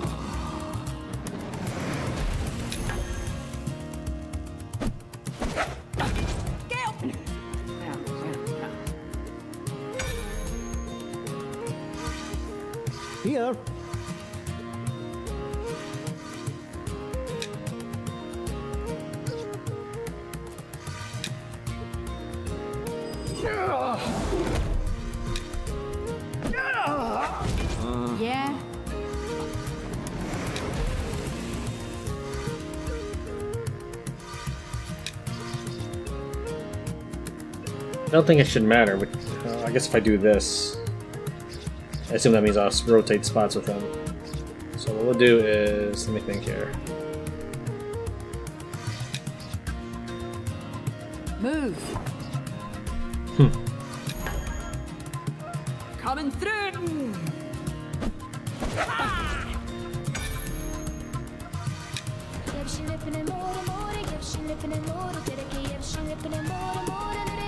Here. Yeah. I don't think it should matter, but uh, I guess if I do this, I assume that means I'll rotate spots with them. So what we'll do is, let me think here. Move. Hmm. Coming through.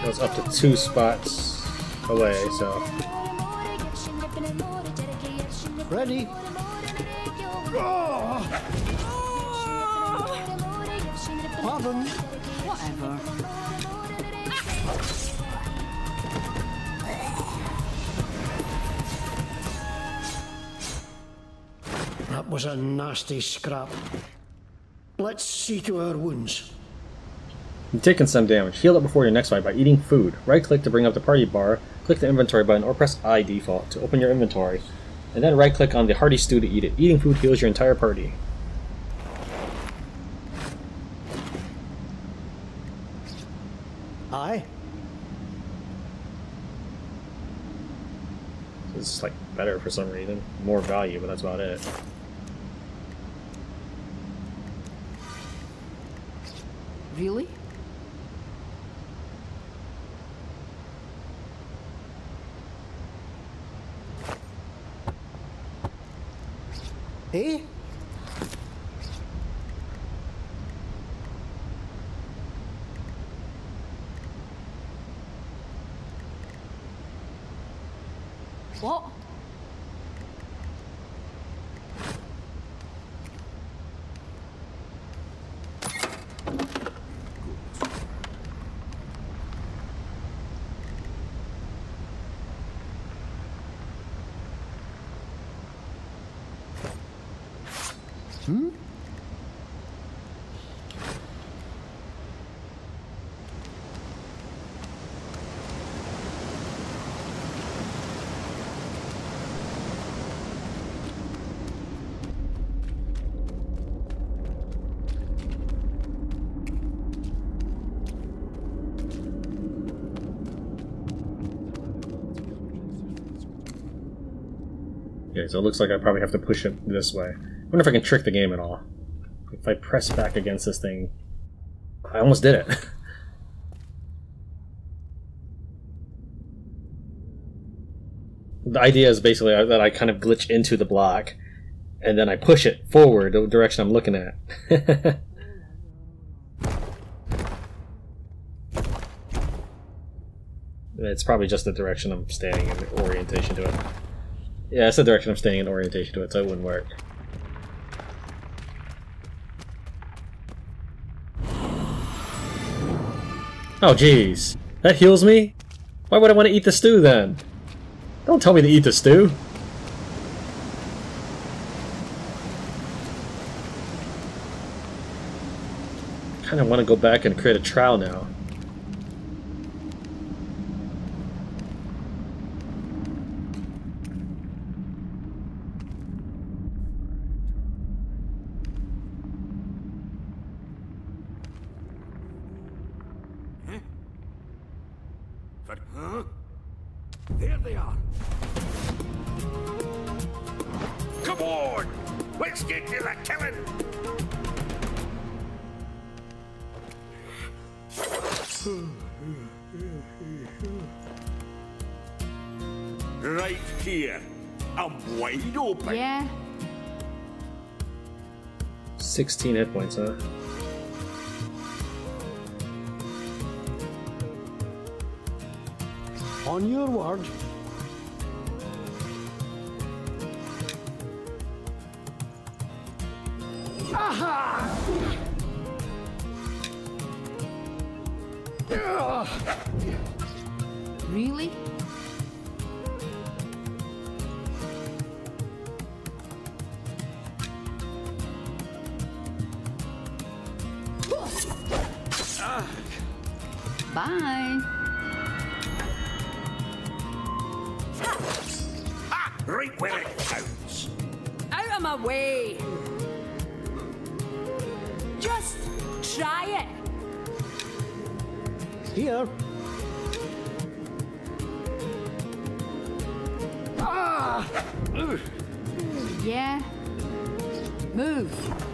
Goes up to two spots away, so. Ready? Pardon? Whatever. That was a nasty scrap. Let's see to our wounds. You've taken some damage. Heal up before your next fight by eating food. Right click to bring up the party bar, click the inventory button, or press I default to open your inventory. And then right click on the hearty stew to eat it. Eating food heals your entire party. Aye. It's like better for some reason. More value, but that's about it. Really? Eh? What? Okay, so it looks like I probably have to push it this way. I wonder if I can trick the game at all. If I press back against this thing... I almost did it. <laughs> the idea is basically uh, that I kind of glitch into the block, and then I push it forward the direction I'm looking at. <laughs> it's probably just the direction I'm standing in orientation to it. Yeah, that's the direction I'm standing in orientation to it, so it wouldn't work. Oh, jeez. That heals me? Why would I want to eat the stew, then? Don't tell me to eat the stew. kind of want to go back and create a trial now. 16 hit points, huh? Just try it! Here. Ah! Yeah. Move.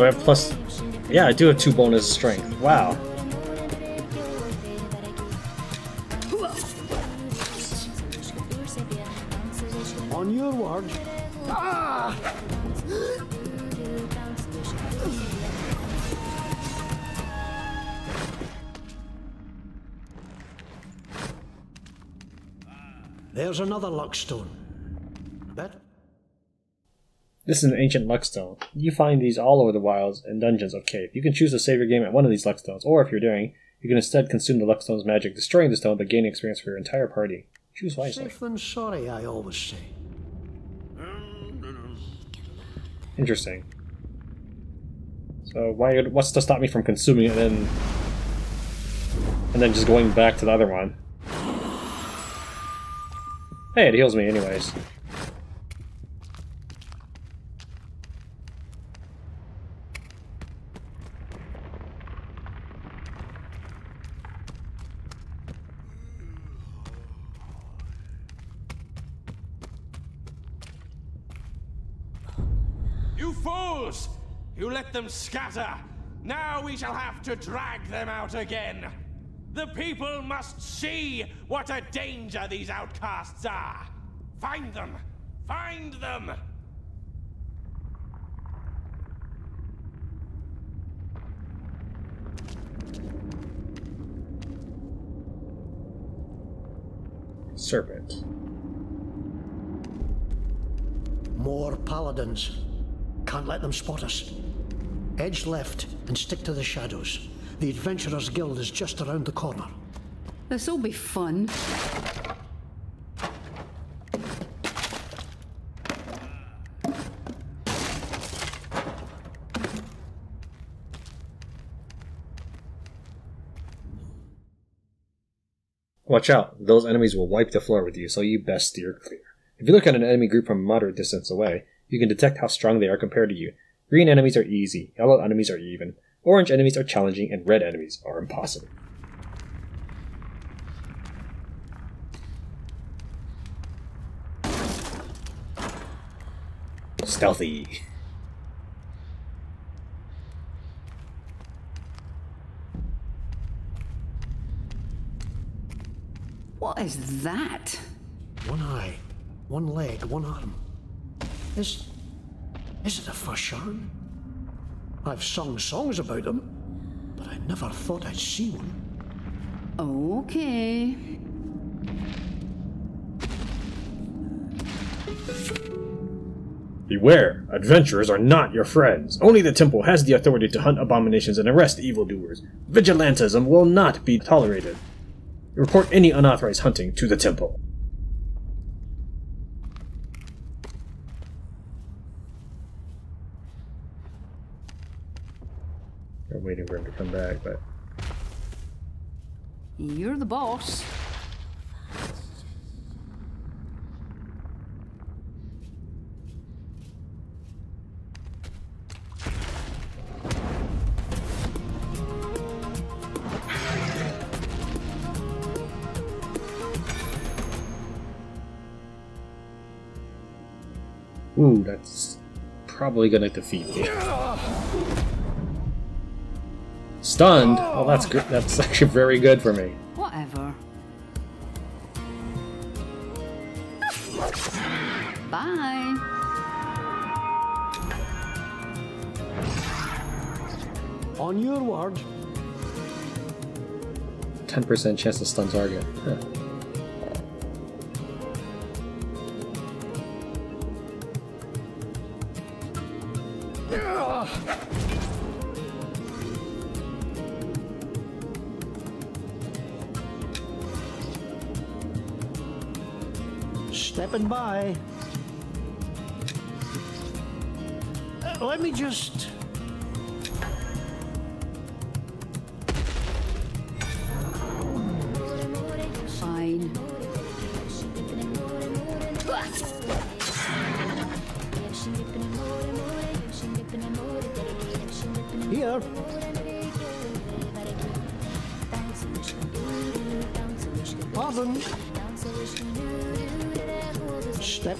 So I have plus... Yeah, I do have two bonus strength. Wow. On your word. Ah! There's another luck stone. This is an ancient luckstone. You find these all over the wilds and dungeons of Caith. You can choose to save your game at one of these luckstones, or if you're doing, you can instead consume the luckstone's magic, destroying the stone but gaining experience for your entire party. Choose wisely. Safe than sorry, I always say. Interesting. So why? What's to stop me from consuming it and then, and then just going back to the other one? Hey, it heals me anyways. You fools! You let them scatter! Now we shall have to drag them out again! The people must see what a danger these outcasts are! Find them! Find them! Serpent. More paladins. Can't let them spot us. Edge left and stick to the shadows. The Adventurers Guild is just around the corner. This'll be fun. Watch out, those enemies will wipe the floor with you, so you best steer clear. If you look at an enemy group from a moderate distance away, you can detect how strong they are compared to you. Green enemies are easy, yellow enemies are even, orange enemies are challenging, and red enemies are impossible. Stealthy. What is that? One eye, one leg, one arm. Is. is it a Fachan? I've sung songs about them, but I never thought I'd see one. Okay. Beware, adventurers are not your friends. Only the temple has the authority to hunt abominations and arrest evildoers. Vigilantism will not be tolerated. Report any unauthorized hunting to the temple. I'm waiting for him to come back, but You're the boss. ooh, that's probably gonna defeat me. Stunned? Well, that's good. That's actually very good for me. Whatever. Bye. On your word. 10% chance to stun target. Huh. Stepping by. Uh, let me just.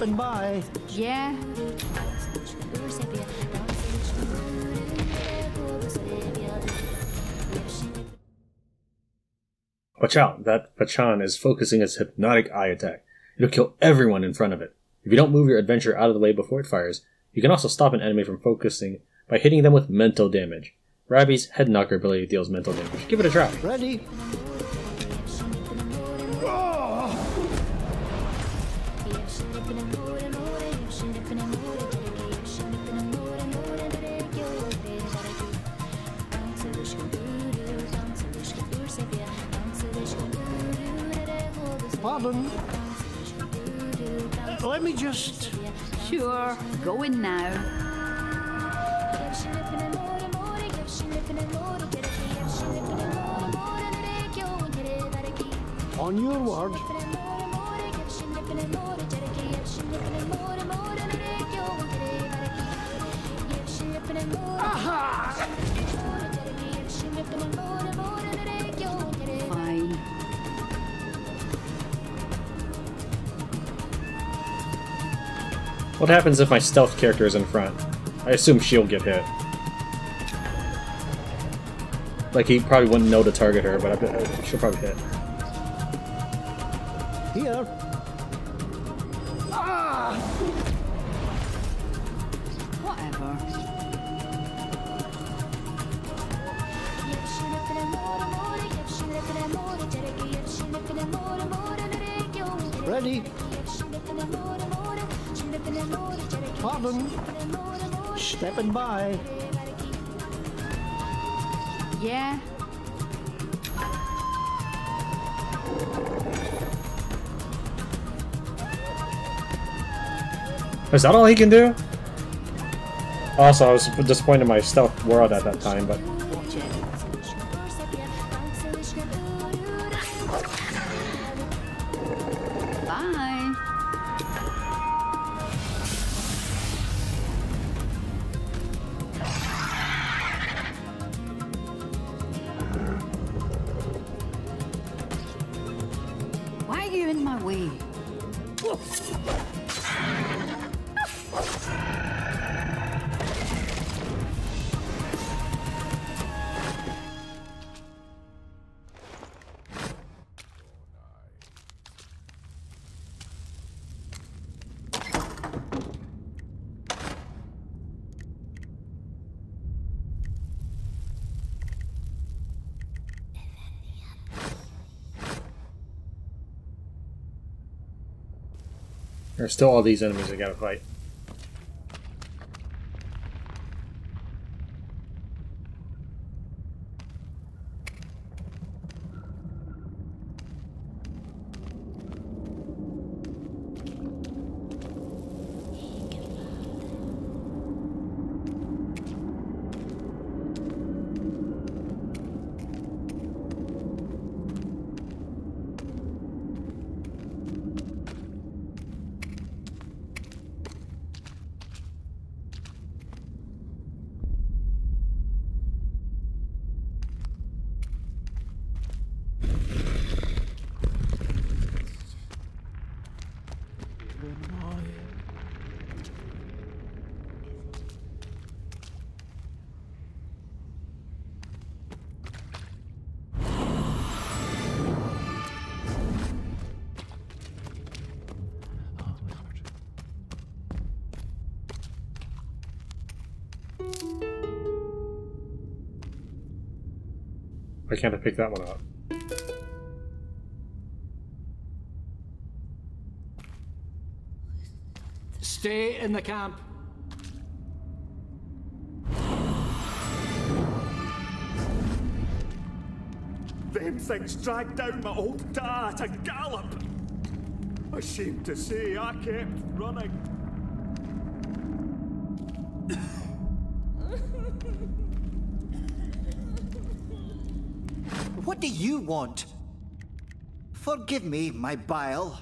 Stepping by. Yeah. Watch out, that Fachan is focusing its hypnotic eye attack. It'll kill everyone in front of it. If you don't move your adventure out of the way before it fires, you can also stop an enemy from focusing by hitting them with mental damage. Rabbie's head knocker ability deals mental damage. Give it a try. Ready. Pardon. Uh, Let me just. Sure, go in now. On your word. Fine. What happens if my stealth character is in front? I assume she'll get hit. Like, he probably wouldn't know to target her, but I bet she'll probably hit. Here. Ah! Whatever. Ready. Pardon. Stepping by. Yeah. Is that all he can do? Also, I was disappointed in my stealth world at that time, but there's still all these enemies I gotta fight. Why can't I pick that one up? Stay in the camp. Them things dragged down my old da at a gallop. Ashamed to say, I kept running. You want? Forgive me, my bile.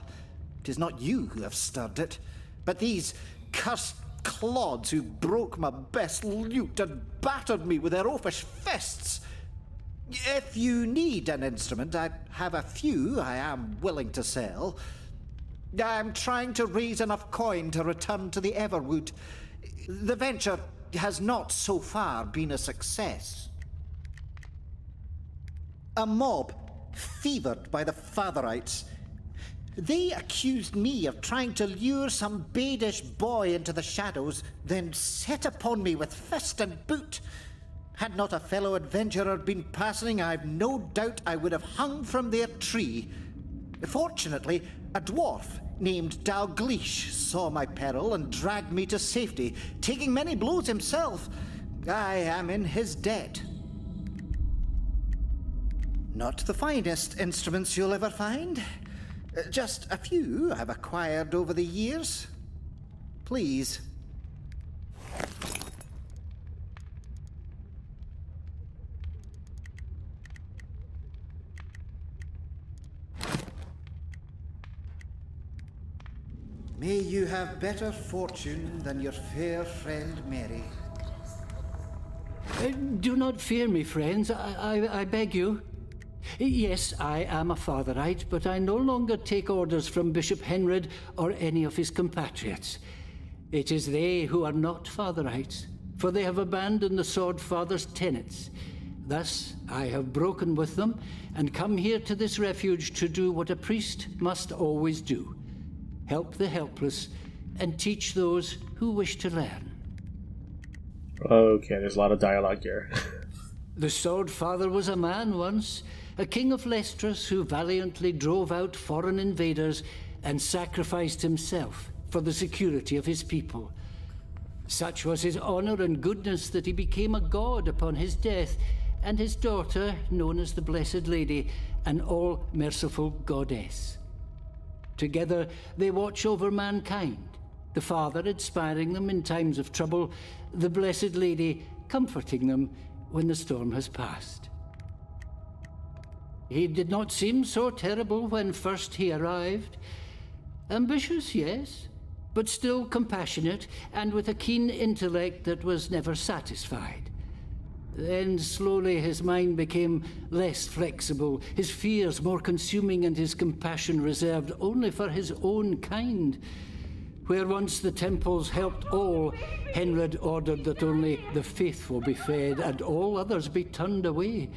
Tis not you who have stirred it, but these cursed clods who broke my best lute and battered me with their oafish fists. If you need an instrument, I have a few I am willing to sell. I'm trying to raise enough coin to return to the Everwood. The venture has not so far been a success. A mob fevered by the Fatherites. They accused me of trying to lure some badish boy into the shadows, then set upon me with fist and boot. Had not a fellow adventurer been passing, I've no doubt I would have hung from their tree. Fortunately, a dwarf named Dalgleish saw my peril and dragged me to safety, taking many blows himself. I am in his debt. Not the finest instruments you'll ever find, Uh, Just a few I've acquired over the years. Please. May you have better fortune than your fair friend Mary. Uh, Do not fear me, friends. I, I, I beg you. Yes, I am a Fatherite, but I no longer take orders from Bishop Hendred or any of his compatriots. It is they who are not Fatherites, for they have abandoned the Sword Father's tenets. Thus, I have broken with them and come here to this refuge to do what a priest must always do help the helpless and teach those who wish to learn. Okay, there's a lot of dialogue here. <laughs> The Sword Father was a man once, a king of Lestras who valiantly drove out foreign invaders and sacrificed himself for the security of his people. Such was his honor and goodness that he became a god upon his death, and his daughter, known as the Blessed Lady, an all merciful goddess. Together they watch over mankind, the Father inspiring them in times of trouble, the Blessed Lady comforting them when the storm has passed. He did not seem so terrible when first he arrived. Ambitious, yes, but still compassionate and with a keen intellect that was never satisfied. Then slowly his mind became less flexible, his fears more consuming, and his compassion reserved only for his own kind. Where once the temples helped all, Hendred ordered that only the faithful be fed and all others be turned away.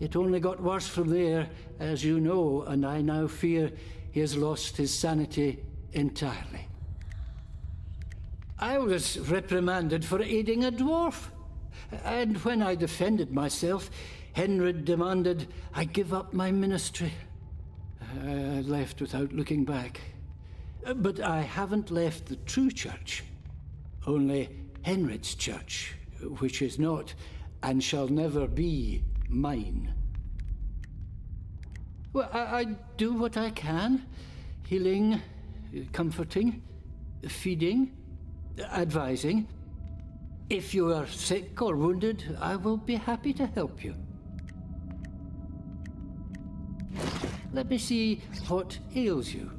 It only got worse from there, as you know, and I now fear he has lost his sanity entirely. I was reprimanded for aiding a dwarf. And when I defended myself, Hendred demanded I give up my ministry. I left without looking back. But I haven't left the true church, only Hendred's church, which is not and shall never be mine. Well, I, I do what I can healing, comforting, feeding, advising. If you are sick or wounded, I will be happy to help you. Let me see what ails you.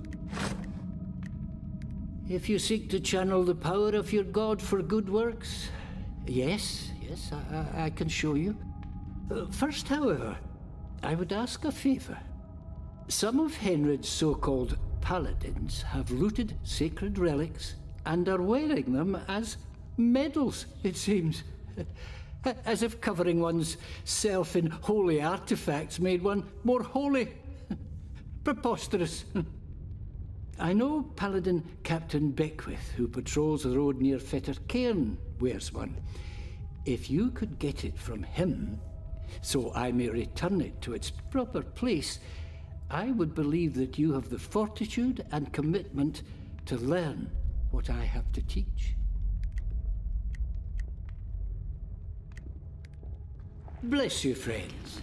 If you seek to channel the power of your god for good works, yes, yes, I, I, I can show you. First, however, I would ask a favor. Some of Hendred's so called paladins have looted sacred relics and are wearing them as medals, it seems. <laughs> As if covering one's self in holy artifacts made one more holy. <laughs> Preposterous. <laughs> I know Paladin Captain Beckwith, who patrols the road near Fetter Cairn, wears one. If you could get it from him, so I may return it to its proper place, I would believe that you have the fortitude and commitment to learn what I have to teach. Bless you, friends.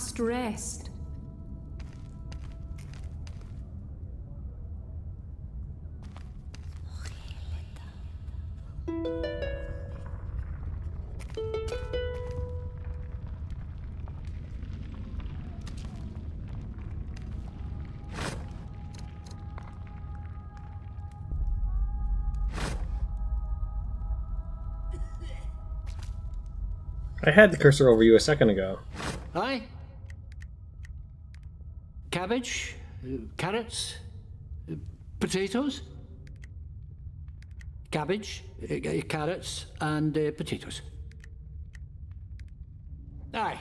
Must rest. I had the cursor over you a second ago. Aye. Cabbage, carrots, potatoes. Cabbage, uh, carrots, and uh, potatoes. Aye.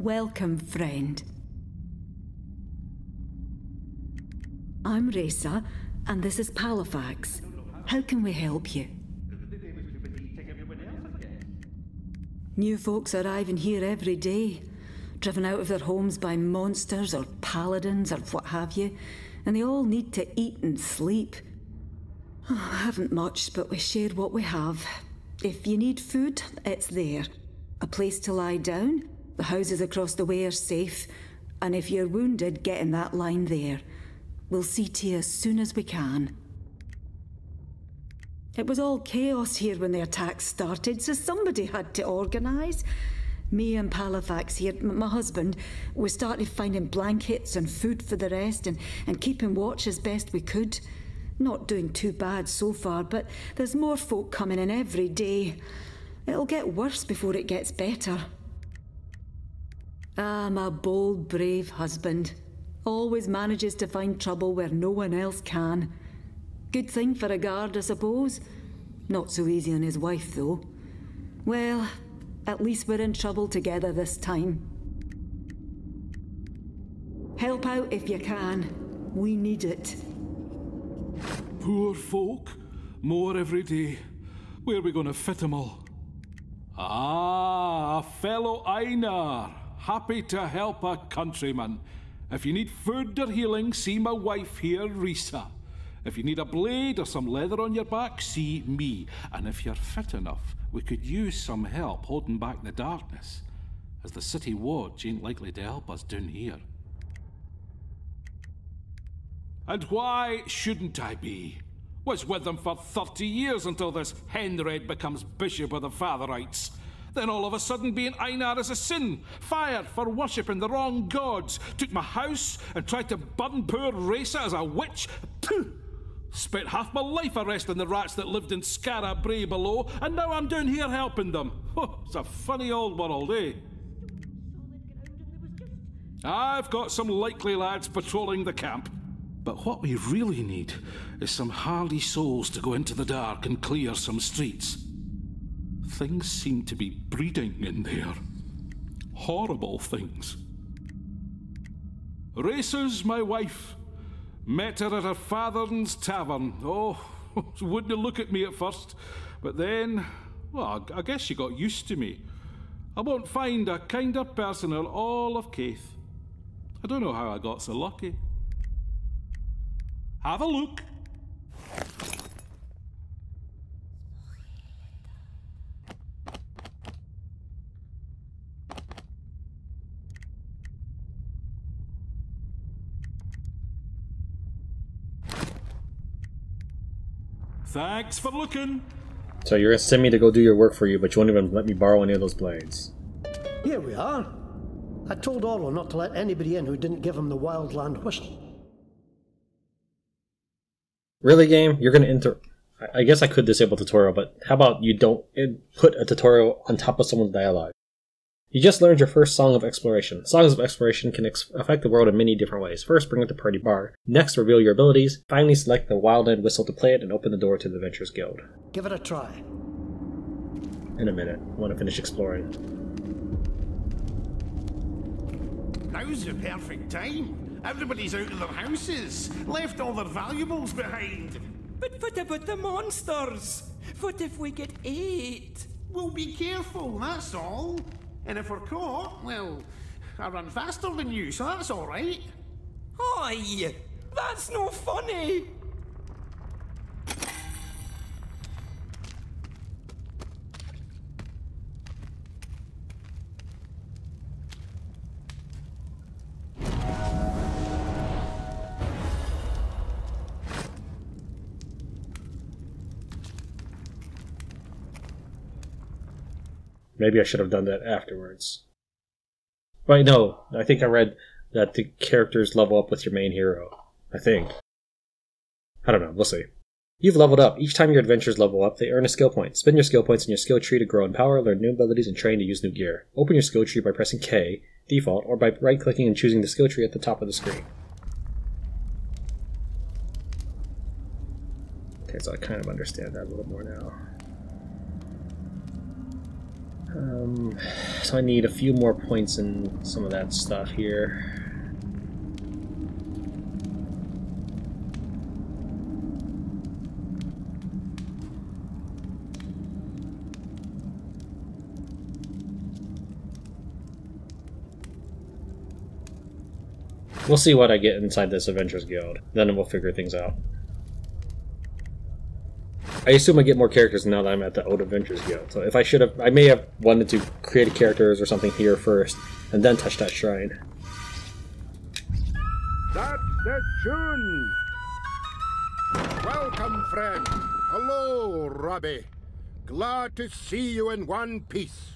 Welcome, friend. I'm Resa, and this is Palafax. How can we help you? New folks arriving here every day, driven out of their homes by monsters or paladins or what have you, and they all need to eat and sleep. Oh, I haven't much, but we share what we have. If you need food, it's there. A place to lie down, the houses across the way are safe, and if you're wounded, get in that line there. We'll see to you as soon as we can. It was all chaos here when the attack started, so somebody had to organise. Me and Palafax here, my husband, we started finding blankets and food for the rest and, and keeping watch as best we could. Not doing too bad so far, but there's more folk coming in every day. It'll get worse before it gets better. Ah, my bold, brave husband. Always manages to find trouble where no one else can. Good thing for a guard, I suppose. Not so easy on his wife, though. Well, at least we're in trouble together this time. Help out if you can. We need it. Poor folk. More every day. Where are we going to fit 'em all? Ah, fellow Einar. Happy to help a countryman. If you need food or healing, see my wife here, Risa. If you need a blade or some leather on your back, see me. And if you're fit enough, we could use some help holding back the darkness, as the city watch ain't likely to help us down here. And why shouldn't I be? Was with them for 30 years until this Hendred becomes Bishop of the Fatherites. Then all of a sudden being Einar is a sin, fired for worshipping the wrong gods, took my house and tried to burn poor Resa as a witch. Pooh! Spent half my life arresting the rats that lived in Skara Brae below, and now I'm down here helping them. <laughs> It's a funny old world, eh? I've got some likely lads patrolling the camp. But what we really need is some hardy souls to go into the dark and clear some streets. Things seem to be breeding in there. Horrible things. Races, my wife. Met her at her father's tavern. Oh, she <laughs> wouldn't look at me at first, but then, well, I guess she got used to me. I won't find a kinder person in all of Caith. I don't know how I got so lucky. Have a look. Thanks for looking. So you're gonna send me to go do your work for you, but you won't even let me borrow any of those blades. Here we are. I told Orlo not to let anybody in who didn't give him the wildland whistle. Really, game? You're gonna enter. I- I guess I could disable tutorial, but how about you don't eh, put a tutorial on top of someone's dialogue? You just learned your first Song of Exploration. Songs of Exploration can ex- affect the world in many different ways. First, bring it to Party Bar. Next, reveal your abilities. Finally, select the Wild Wildland Whistle to play it and open the door to the Adventurers Guild. Give it a try. In a minute. I want to finish exploring. Now's the perfect time. Everybody's out of their houses, left all their valuables behind. But what about the monsters? What if we get ate? Well, be careful, that's all. And if we're caught, well, I run faster than you, so that's all right. Aye, that's no funny. Maybe I should have done that afterwards. Wait, no. I think I read that the characters level up with your main hero. I think. I don't know. We'll see. You've leveled up. Each time your adventures level up, they earn a skill point. Spend your skill points in your skill tree to grow in power, learn new abilities, and train to use new gear. Open your skill tree by pressing K, default, or by right clicking and choosing the skill tree at the top of the screen. Okay, so I kind of understand that a little more now. Um, so I need a few more points in some of that stuff here. We'll see what I get inside this Adventurers Guild, then we'll figure things out. I assume I get more characters now that I'm at the Old Adventures Guild. So if I should have, I may have wanted to create characters or something here first, and then touch that shrine. That's the tune! Welcome, friend. Hello, Rabbie. Glad to see you in one piece.